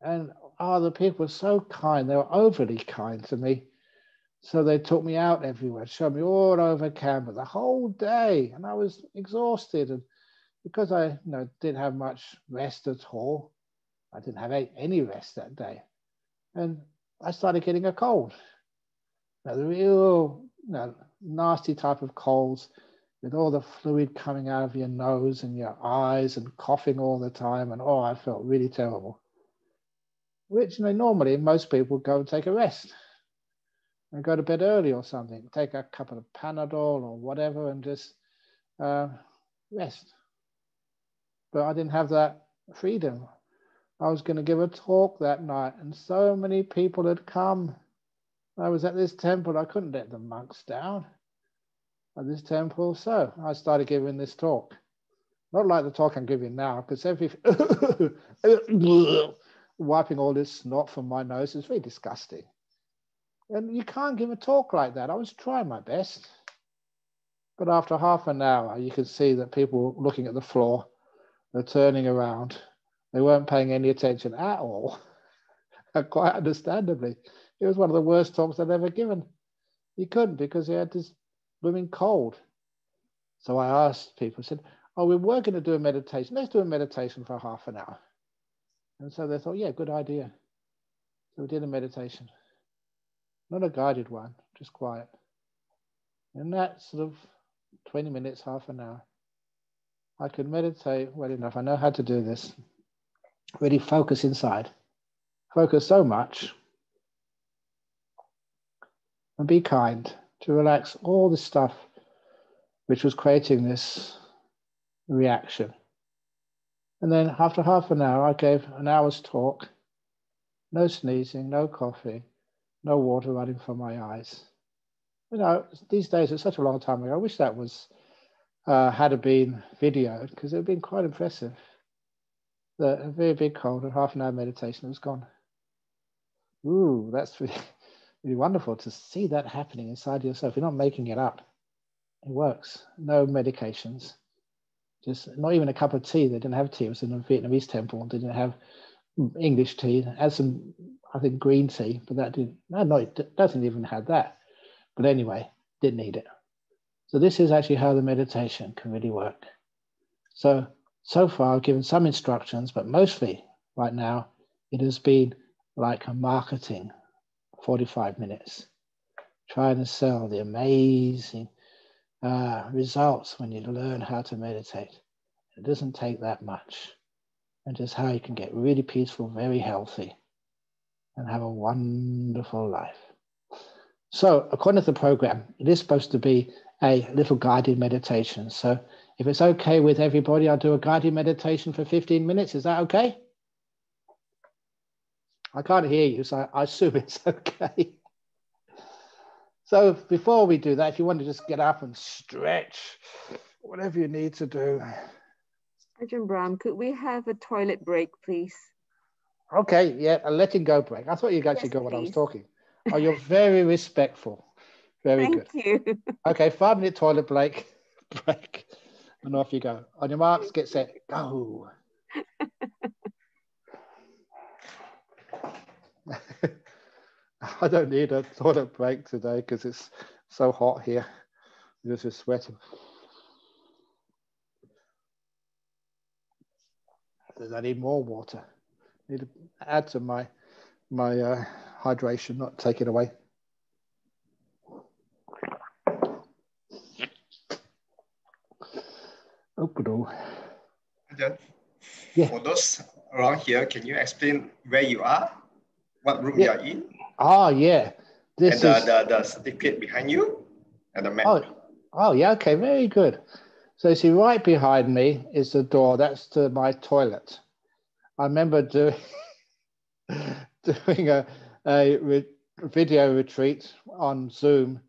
E: And oh, the people were so kind. They were overly kind to me. So they took me out everywhere, showed me all over Canberra the whole day. And I was exhausted. And because I you know, didn't have much rest at all, I didn't have any rest that day and I started getting a cold. Now, the real you know, nasty type of colds with all the fluid coming out of your nose and your eyes and coughing all the time. And oh, I felt really terrible. Which you know, normally most people go and take a rest and go to bed early or something, take a couple of Panadol or whatever and just uh, rest. But I didn't have that freedom. I was going to give a talk that night, and so many people had come I was at this temple. I couldn't let the monks down at this temple. So I started giving this talk. Not like the talk I'm giving now, because every wiping all this snot from my nose is very disgusting. And you can't give a talk like that. I was trying my best. But after half an hour, you could see that people were looking at the floor, they're turning around. They weren't paying any attention at all. Quite understandably. It was one of the worst talks I'd ever given. He couldn't because he had this blooming cold. So I asked people, I said, Oh, we were going to do a meditation. Let's do a meditation for half an hour. And so they thought, Yeah, good idea. So we did a meditation. Not a guided one, just quiet. And that sort of 20 minutes, half an hour, I could meditate well enough. I know how to do this. Really focus inside. Focus so much. And be kind to relax all the stuff which was creating this reaction. And then after half an hour, I gave an hour's talk. No sneezing, no coughing, no water running from my eyes. You know, these days it's such a long time ago. I wish that was uh, had been videoed because it would have been quite impressive. The a very big cold and half an hour meditation it was gone. Ooh, that's really really wonderful to see that happening inside yourself. You're not making it up. It works. No medications. Just not even a cup of tea. They didn't have tea. It was in a Vietnamese temple. They didn't have English tea. It had some, I think, green tea, but that didn't. No, no, it doesn't even have that. But anyway, didn't need it. So this is actually how the meditation can really work. So so far, I've given some instructions, but mostly right now, it has been like a marketing 45 minutes trying to sell the amazing uh, results when you learn how to meditate. It doesn't take that much. And just how you can get really peaceful, very healthy, and have a wonderful life. So, according to the program, it is supposed to be a little guided meditation. So, if it's okay with everybody, I'll do a guided meditation for 15 minutes. Is that okay? I can't hear you, so I assume it's okay. So before we do that, if you want to just get up and stretch, whatever you need to do.
F: Ajahn Brahm, could we have a toilet break, please?
E: Okay, yeah, a letting go break. I thought you'd actually yes, go when I was talking. Oh, you're very respectful. Very
F: Thank
E: good.
F: you.
E: Okay, five minute toilet break, break, and off you go. On your marks, get set, go. I don't need a toilet break today because it's so hot here. I'm just sweating. I need more water. I need to add to my my uh, hydration, not take it away. Open
B: yeah. For those around here, can you explain where you are? what room yeah. you are in.
E: Oh, yeah.
B: This and is... the, the, the certificate behind you and the map.
E: Oh, oh, yeah. Okay, very good. So you see, right behind me is the door. That's to my toilet. I remember doing doing a, a re video retreat on Zoom,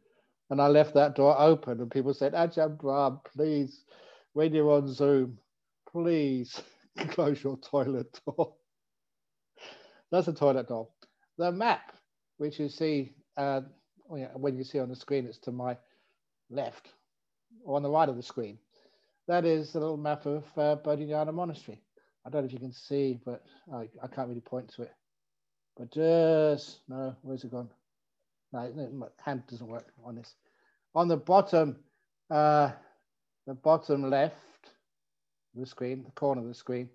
E: and I left that door open, and people said, Ajahn Brahm, please, when you're on Zoom, please close your toilet door. That's a toilet door the map, which you see uh, when you see on the screen, it's to my left or on the right of the screen. That is the little map of uh, Bodhinyana Monastery. I don't know if you can see, but I, I can't really point to it. But just, no, where's it gone? No, my hand doesn't work on this. On the bottom, uh, the bottom left of the screen, the corner of the screen,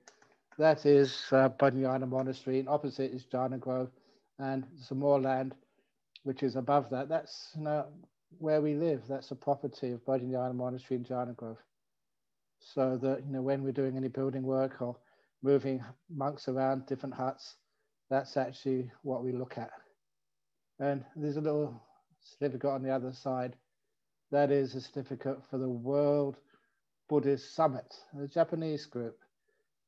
E: that is uh, Bodhinyana Monastery, and opposite is Jhana Grove, and some more land which is above that. That's you know, where we live. That's a property of Bodhinyana Monastery and Jhana Grove. So that you know when we're doing any building work or moving monks around different huts, that's actually what we look at. And there's a little certificate on the other side. That is a certificate for the World Buddhist Summit, a Japanese group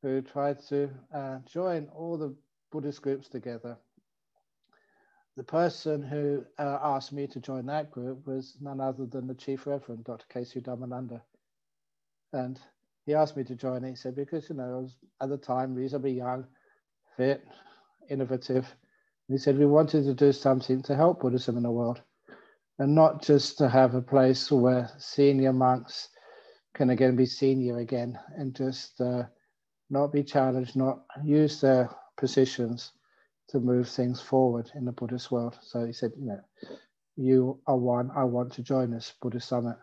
E: who tried to uh, join all the Buddhist groups together the person who uh, asked me to join that group was none other than the Chief Reverend, Dr. K.C. Dhammananda. And he asked me to join. He said, because, you know, I was at the time reasonably young, fit, innovative. And he said, we wanted to do something to help Buddhism in the world and not just to have a place where senior monks can again be senior again and just uh, not be challenged, not use their positions to move things forward in the Buddhist world. So he said, you know, you are one, I want to join this Buddhist summit.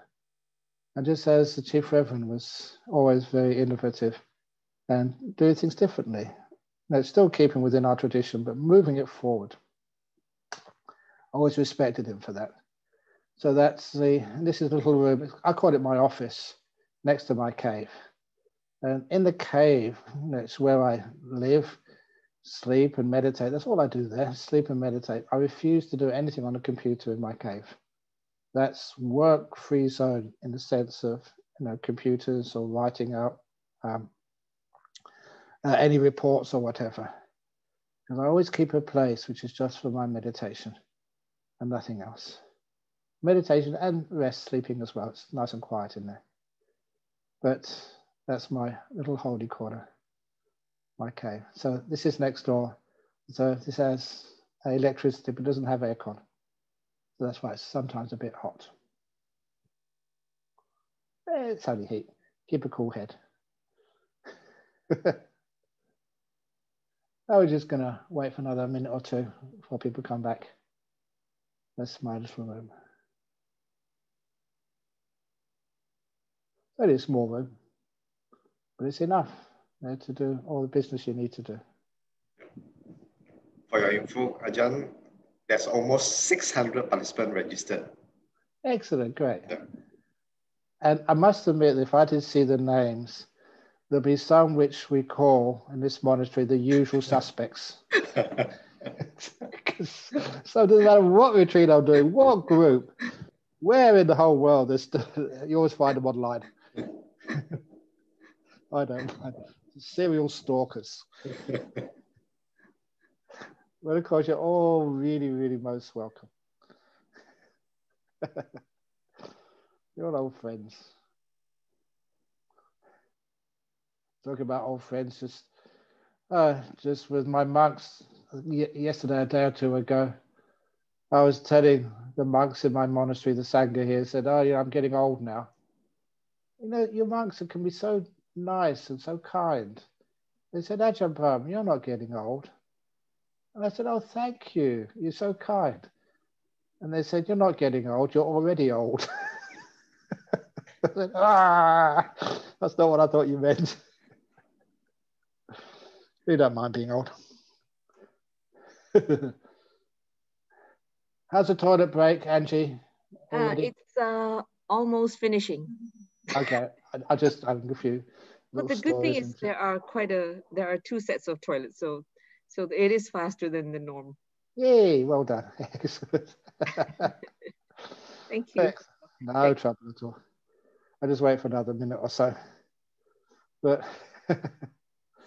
E: And just as the Chief Reverend was always very innovative and doing things differently, know, still keeping within our tradition, but moving it forward. I always respected him for that. So that's the, this is a little room, I call it my office next to my cave. And in the cave, you know, it's where I live, sleep and meditate. That's all I do there, sleep and meditate. I refuse to do anything on a computer in my cave. That's work-free zone in the sense of you know computers or writing out um, uh, any reports or whatever. Because I always keep a place which is just for my meditation and nothing else meditation and rest, sleeping as well. It's nice and quiet in there. But that's my little holy corner, my cave. So this is next door. So this has electricity, but doesn't have aircon. So that's why it's sometimes a bit hot. Eh, it's only heat. Keep a cool head. now we're just gonna wait for another minute or two before people come back. That's my little room. Very small room, but it's enough you know, to do all the business you need to do.
B: For your info, Ajahn, there's almost 600 participants registered.
E: Excellent, great. Yeah. And I must admit, if I did see the names, there'll be some which we call in this monastery the usual suspects. so it doesn't matter what retreat I'm doing, what group, where in the whole world, there's you always find them online. I don't mind. Serial stalkers. well, of course, you're all really, really most welcome. you're old friends. Talk about old friends, just uh, just with my monks yesterday, a day or two ago. I was telling the monks in my monastery, the Sangha here, said, Oh, yeah, I'm getting old now you know, your monks can be so nice and so kind. They said, Ajahn Brahm, you're not getting old. And I said, oh, thank you. You're so kind. And they said, you're not getting old. You're already old. I said, ah, that's not what I thought you meant. you don't mind being old. How's the toilet break, Angie?
F: Uh, it's uh, almost finishing
E: okay, I, I just I'm a few.
F: But the good thing is there are quite a there are two sets of toilets, so so it is faster than the norm.
E: Yay! Well done.
F: Thank you.
E: No Thanks. trouble at all. I just wait for another minute or so. But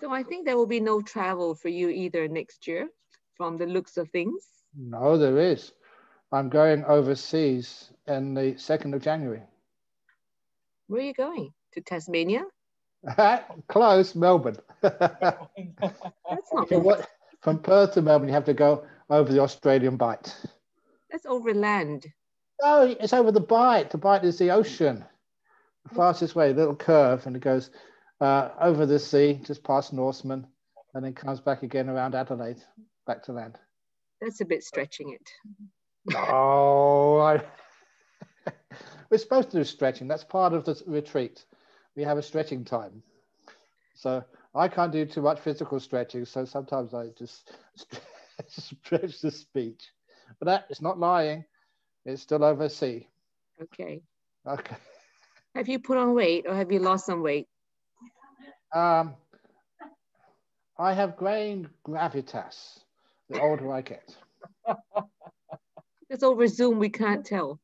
F: so I think there will be no travel for you either next year, from the looks of things.
E: No, there is. I'm going overseas in the second of January.
F: Where are you going? To Tasmania?
E: Close, Melbourne.
F: That's not from,
E: what, from Perth to Melbourne, you have to go over the Australian Bight.
F: That's over land.
E: Oh, it's over the Bight. The Bight is the ocean. The fastest way, a little curve, and it goes uh, over the sea, just past Norseman, and then comes back again around Adelaide, back to land.
F: That's a bit stretching it.
E: Oh, I... We're supposed to do stretching. That's part of the retreat. We have a stretching time. So I can't do too much physical stretching. So sometimes I just stretch the speech. But that it's not lying. It's still overseas.
F: Okay.
E: Okay.
F: Have you put on weight or have you lost some weight?
E: Um, I have gained gravitas the older I get.
F: It's over Zoom, we can't tell.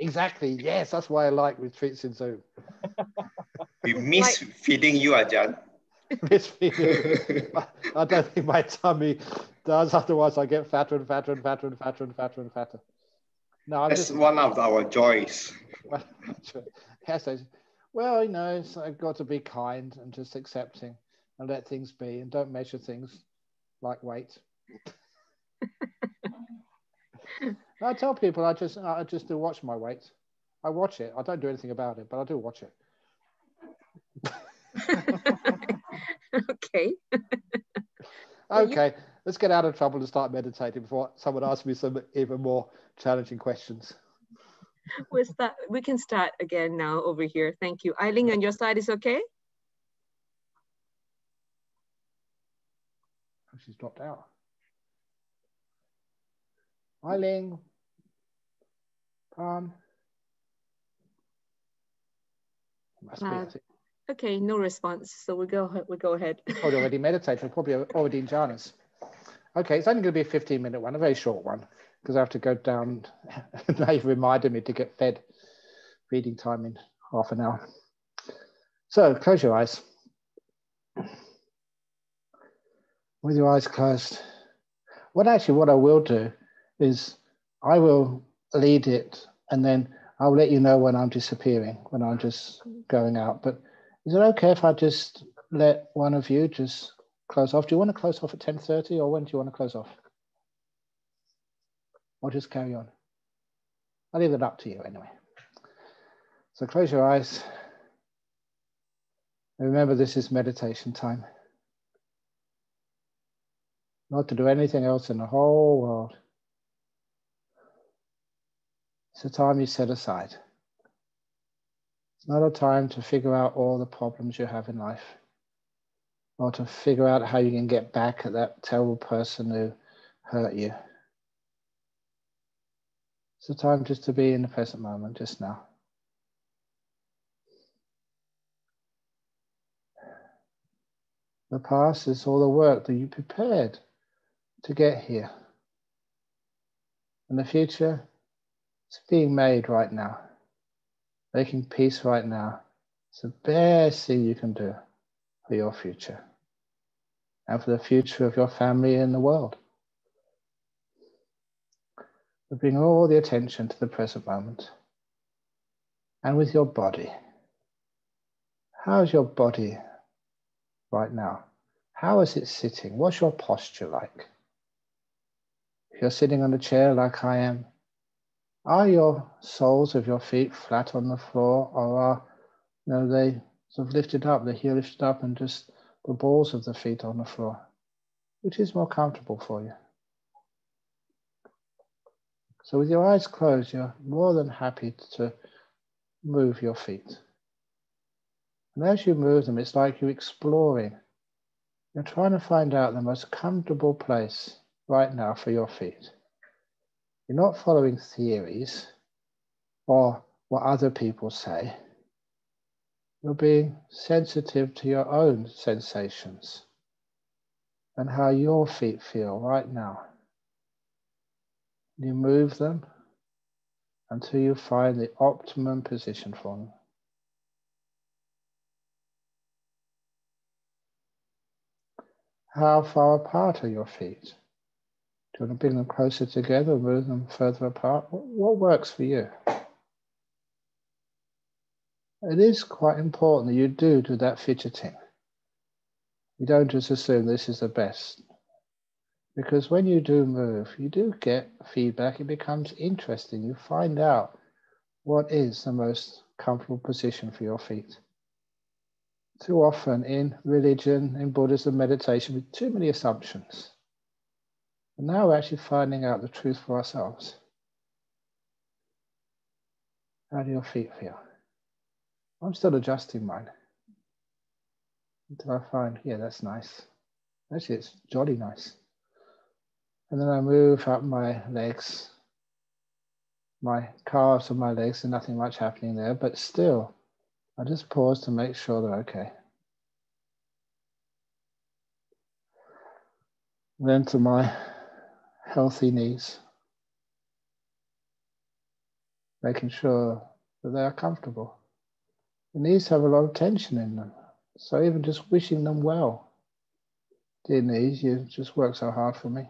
E: Exactly. Yes, that's why I like retreats in Zoom.
B: we miss feeding you, Ajahn.
E: miss feeding. I don't think my tummy does. Otherwise, I get fatter and fatter and fatter and fatter and fatter and fatter.
B: No, I'm That's just, one of our joys.
E: Well, yes, well, you know, I've got to be kind and just accepting and let things be and don't measure things like weight. I tell people I just I just do watch my weight. I watch it. I don't do anything about it, but I do watch it.
F: okay.
E: okay, let's get out of trouble and start meditating before someone asks me some even more challenging questions.
F: we start, we can start again now over here. Thank you. Eileen, on your side is okay?
E: Oh, she's dropped out. Eileen. Um,
F: must uh, be, okay, no response. So we go ahead, we go ahead.
E: probably already meditated, probably already in jhanas. Okay, it's only going to be a 15 minute one, a very short one because I have to go down. they reminded me to get fed. Feeding time in half an hour. So close your eyes. With your eyes closed. What actually, what I will do is I will lead it and then I'll let you know when I'm disappearing, when I'm just going out. But is it okay if I just let one of you just close off? Do you want to close off at 10.30 or when do you want to close off? or just carry on. I'll leave it up to you anyway. So close your eyes. Remember, this is meditation time. Not to do anything else in the whole world. It's a time you set aside. It's not a time to figure out all the problems you have in life or to figure out how you can get back at that terrible person who hurt you. It's a time just to be in the present moment, just now. The past is all the work that you prepared to get here. And the future is being made right now. Making peace right now. It's the best thing you can do for your future and for the future of your family and the world We bring all the attention to the present moment and with your body. How's your body right now? How is it sitting? What's your posture like? If you're sitting on a chair like I am, are your soles of your feet flat on the floor or are you know, they sort of lifted up, the heel lifted up and just the balls of the feet on the floor? Which is more comfortable for you? So with your eyes closed, you're more than happy to move your feet. And as you move them, it's like you're exploring. You're trying to find out the most comfortable place right now for your feet. You're not following theories or what other people say. You're being sensitive to your own sensations and how your feet feel right now. You move them until you find the optimum position for them. How far apart are your feet? Do you want to bring them closer together move them further apart? What works for you? It is quite important that you do do that fidgeting. You don't just assume this is the best. Because when you do move, you do get feedback. It becomes interesting. You find out what is the most comfortable position for your feet. Too often in religion, in Buddhism, meditation, with too many assumptions. And now we're actually finding out the truth for ourselves. How do your feet feel? I'm still adjusting mine until I find, yeah, that's nice. Actually, it's jolly nice. And then I move up my legs, my calves of my legs, and nothing much happening there, but still, I just pause to make sure they're okay. Then to my healthy knees, making sure that they are comfortable. The knees have a lot of tension in them, so even just wishing them well, dear knees, you just work so hard for me.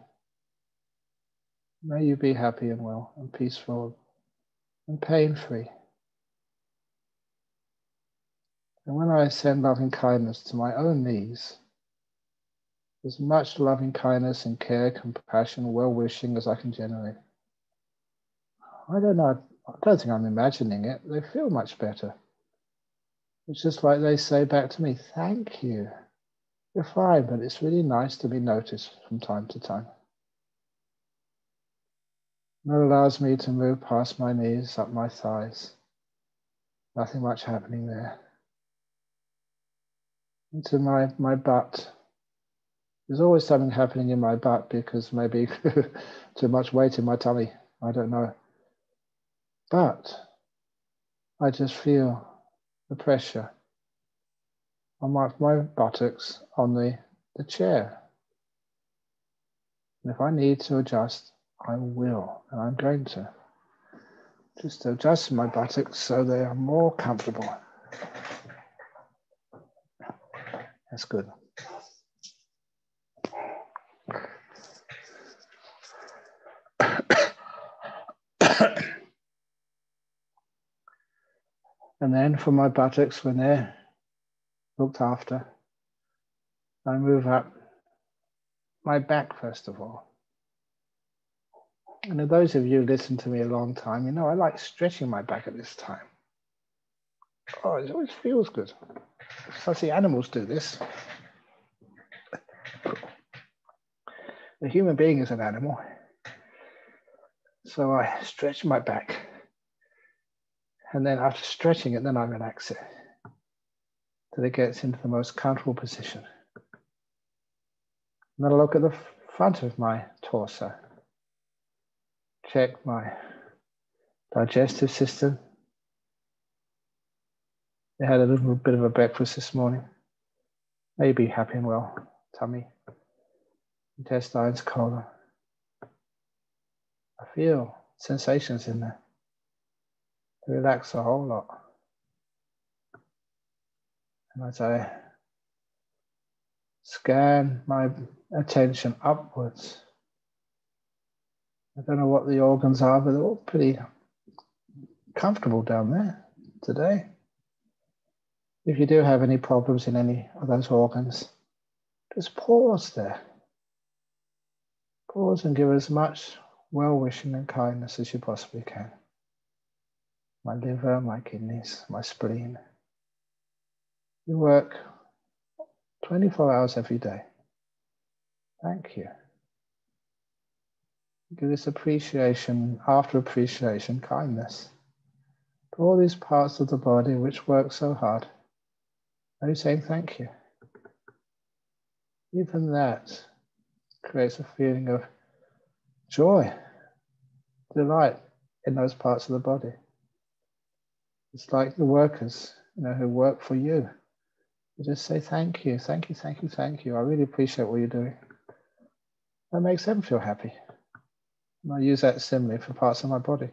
E: May you be happy and well and peaceful and pain free. And when I send loving kindness to my own needs, as much loving kindness and care, compassion, well wishing as I can generate. I don't know, I don't think I'm imagining it. They feel much better. It's just like they say back to me, thank you. You're fine, but it's really nice to be noticed from time to time. That allows me to move past my knees, up my thighs. Nothing much happening there. Into my, my butt. There's always something happening in my butt because maybe too much weight in my tummy. I don't know. But I just feel the pressure on my, my buttocks on the, the chair. And if I need to adjust, I will, and I'm going to. Just adjust my buttocks so they are more comfortable. That's good. And then for my buttocks, when they're looked after, I move up my back first of all. And those of you who listen to me a long time, you know I like stretching my back at this time. Oh, it always feels good. I see animals do this. The human being is an animal. So I stretch my back. And then after stretching it, then I relax it till it gets into the most comfortable position. And then I look at the front of my torso check my digestive system. I had a little bit of a breakfast this morning. Maybe happy and well. Tummy, intestines, colon. I feel sensations in there. Relax a whole lot. And as I scan my attention upwards, I don't know what the organs are, but they're all pretty comfortable down there today. If you do have any problems in any of those organs, just pause there. Pause and give as much well wishing and kindness as you possibly can. My liver, my kidneys, my spleen. You work 24 hours every day. Thank you. Give this appreciation, after appreciation, kindness to all these parts of the body which work so hard. Are you saying thank you? Even that creates a feeling of joy, delight in those parts of the body. It's like the workers, you know, who work for you. You just say thank you, thank you, thank you, thank you. I really appreciate what you're doing. That makes them feel happy. And I use that simile for parts of my body.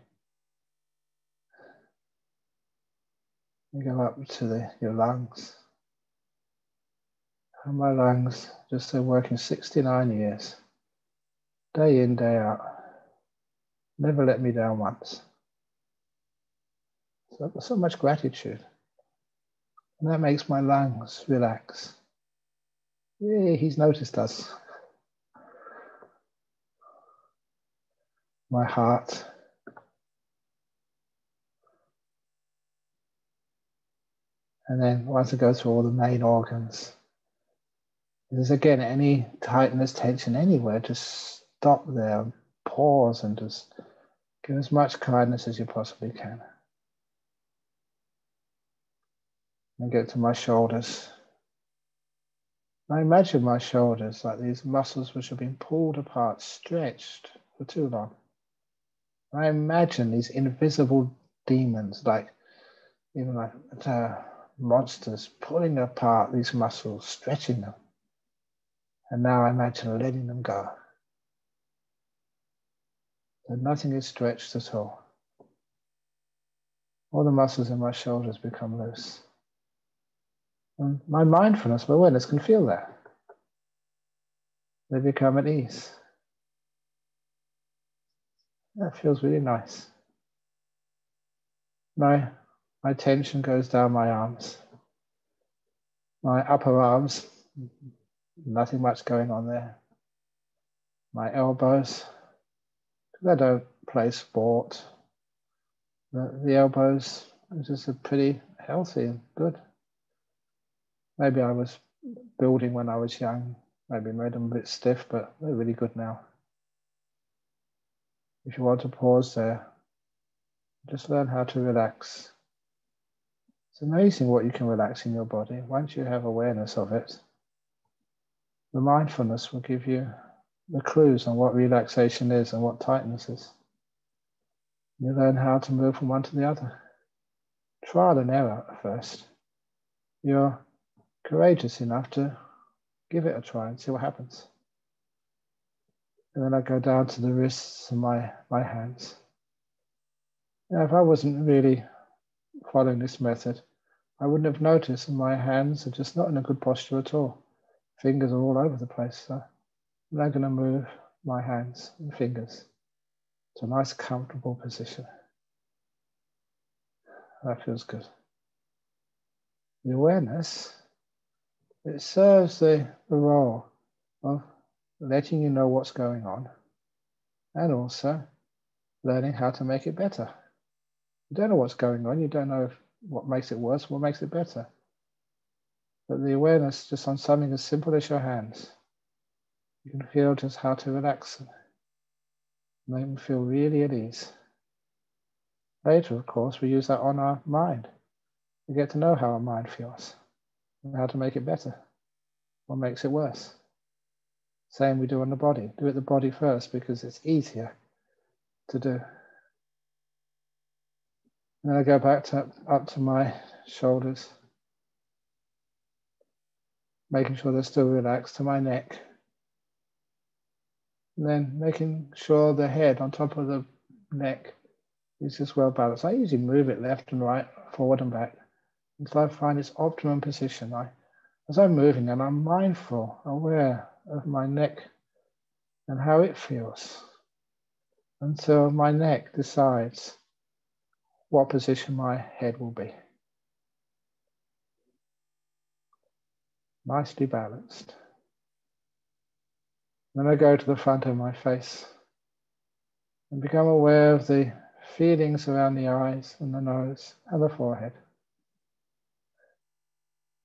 E: You go up to the, your lungs. And my lungs just been working 69 years, day in, day out. Never let me down once. So, so much gratitude. And that makes my lungs relax. Yeah, he's noticed us. my heart. And then once it goes through all the main organs, there's again any tightness, tension anywhere, just stop there, pause, and just give as much kindness as you possibly can. And get to my shoulders. I imagine my shoulders like these muscles which have been pulled apart, stretched for too long. I imagine these invisible demons, like even like uh, monsters, pulling apart these muscles, stretching them. And now I imagine letting them go. So nothing is stretched at all. All the muscles in my shoulders become loose. And my mindfulness, my awareness can feel that. They become at ease. That feels really nice. My, my tension goes down my arms. My upper arms, nothing much going on there. My elbows, because I don't play sport. The, the elbows are just a pretty healthy and good. Maybe I was building when I was young, maybe made them a bit stiff, but they're really good now. If you want to pause there, just learn how to relax. It's amazing what you can relax in your body once you have awareness of it. The mindfulness will give you the clues on what relaxation is and what tightness is. You learn how to move from one to the other. Trial and error first. You're courageous enough to give it a try and see what happens. And then I go down to the wrists and my, my hands. Now, if I wasn't really following this method, I wouldn't have noticed my hands are just not in a good posture at all. Fingers are all over the place. So I'm now going to move my hands and fingers to a nice comfortable position. That feels good. The awareness, it serves the, the role of letting you know what's going on and also learning how to make it better. You don't know what's going on, you don't know what makes it worse, what makes it better. But the awareness just on something as simple as your hands, you can feel just how to relax them, make them feel really at ease. Later, of course, we use that on our mind. We get to know how our mind feels how to make it better, what makes it worse. Same we do on the body. Do it the body first because it's easier to do. And then I go back to up to my shoulders, making sure they're still relaxed to my neck. And then making sure the head on top of the neck is just well balanced. I usually move it left and right, forward and back until I find its optimum position. I, as I'm moving and I'm mindful, aware of my neck and how it feels until my neck decides what position my head will be. Nicely balanced. Then I go to the front of my face and become aware of the feelings around the eyes and the nose and the forehead.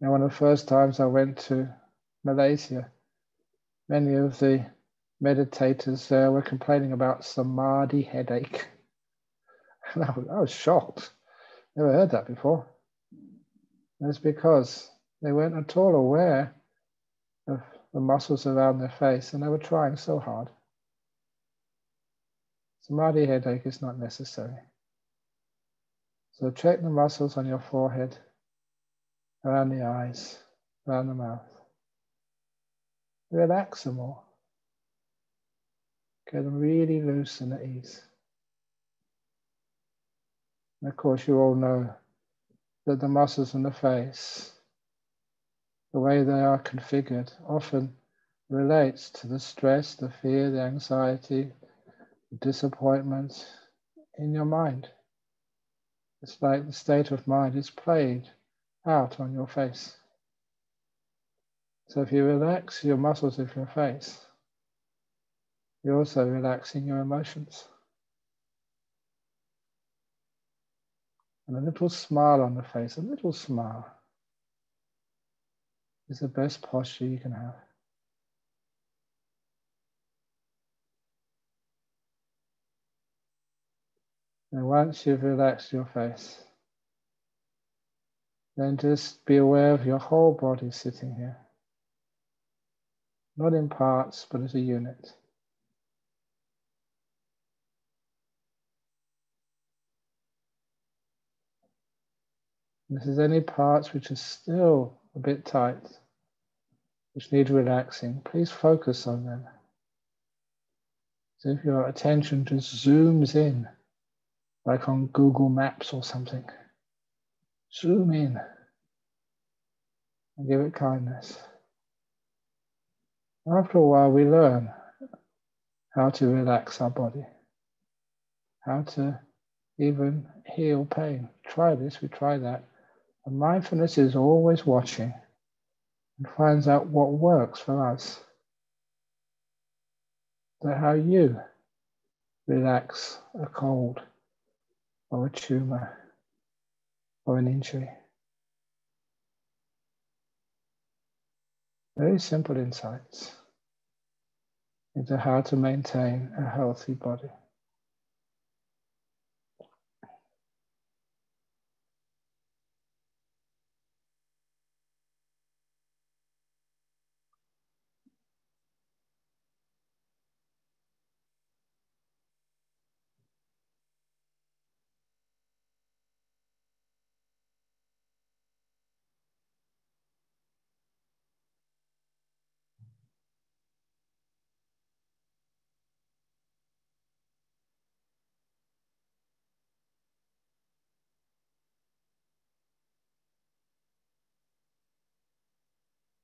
E: Now, one of the first times I went to Malaysia, many of the meditators there were complaining about samadhi headache. And I was, I was shocked. Never heard that before. That's because they weren't at all aware of the muscles around their face and they were trying so hard. Samadhi headache is not necessary. So check the muscles on your forehead, around the eyes, around the mouth. Relax them all. Get them really loose and at ease. And of course, you all know that the muscles in the face, the way they are configured, often relates to the stress, the fear, the anxiety, the disappointment in your mind. It's like the state of mind is played out on your face. So if you relax your muscles of your face, you're also relaxing your emotions. And a little smile on the face, a little smile, is the best posture you can have. And once you've relaxed your face, then just be aware of your whole body sitting here not in parts, but as a unit. And If there's any parts which are still a bit tight, which need relaxing, please focus on them. So if your attention just zooms in, like on Google Maps or something, zoom in and give it kindness. After a while, we learn how to relax our body. how to even heal pain. Try this, we try that. And mindfulness is always watching and finds out what works for us. So how you relax a cold or a tumor or an injury. Very simple insights into how to maintain a healthy body.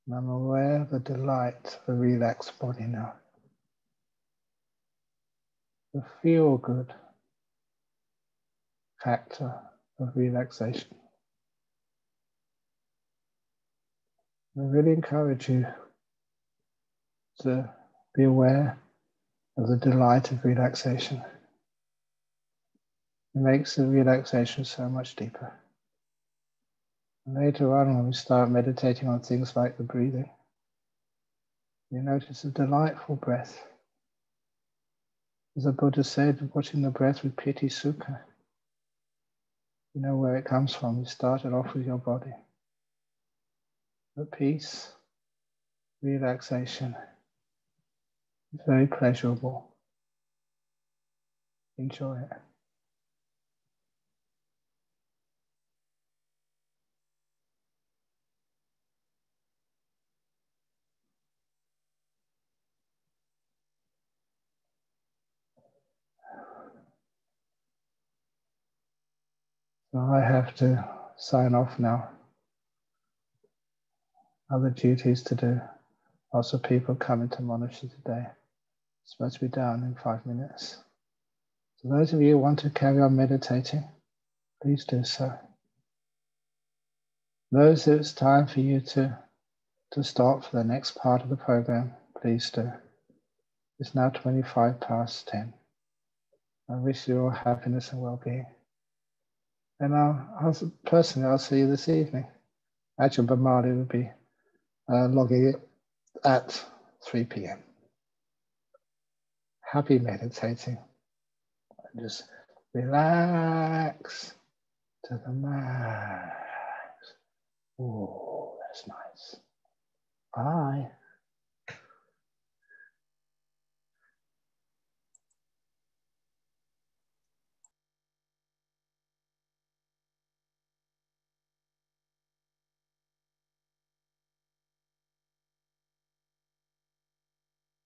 E: And I'm aware of the delight of a relaxed body now. The feel good factor of relaxation. I really encourage you to be aware of the delight of relaxation. It makes the relaxation so much deeper. Later on, when we start meditating on things like the breathing, you notice a delightful breath. As the Buddha said, watching the breath with piti sukha. You know where it comes from. You started off with your body. But peace, relaxation, very pleasurable. Enjoy it. I have to sign off now. Other duties to do. Lots of people coming to monastery today. It's supposed to be down in five minutes. So those of you who want to carry on meditating, please do so. Those it's time for you to, to stop for the next part of the program, please do. It's now 25 past 10. I wish you all happiness and well-being. And I'll, I'll, personally, I'll see you this evening. Ajahn Brahmali will be uh, logging it at 3 p.m. Happy meditating. Just relax to the max. Oh, that's nice. Bye.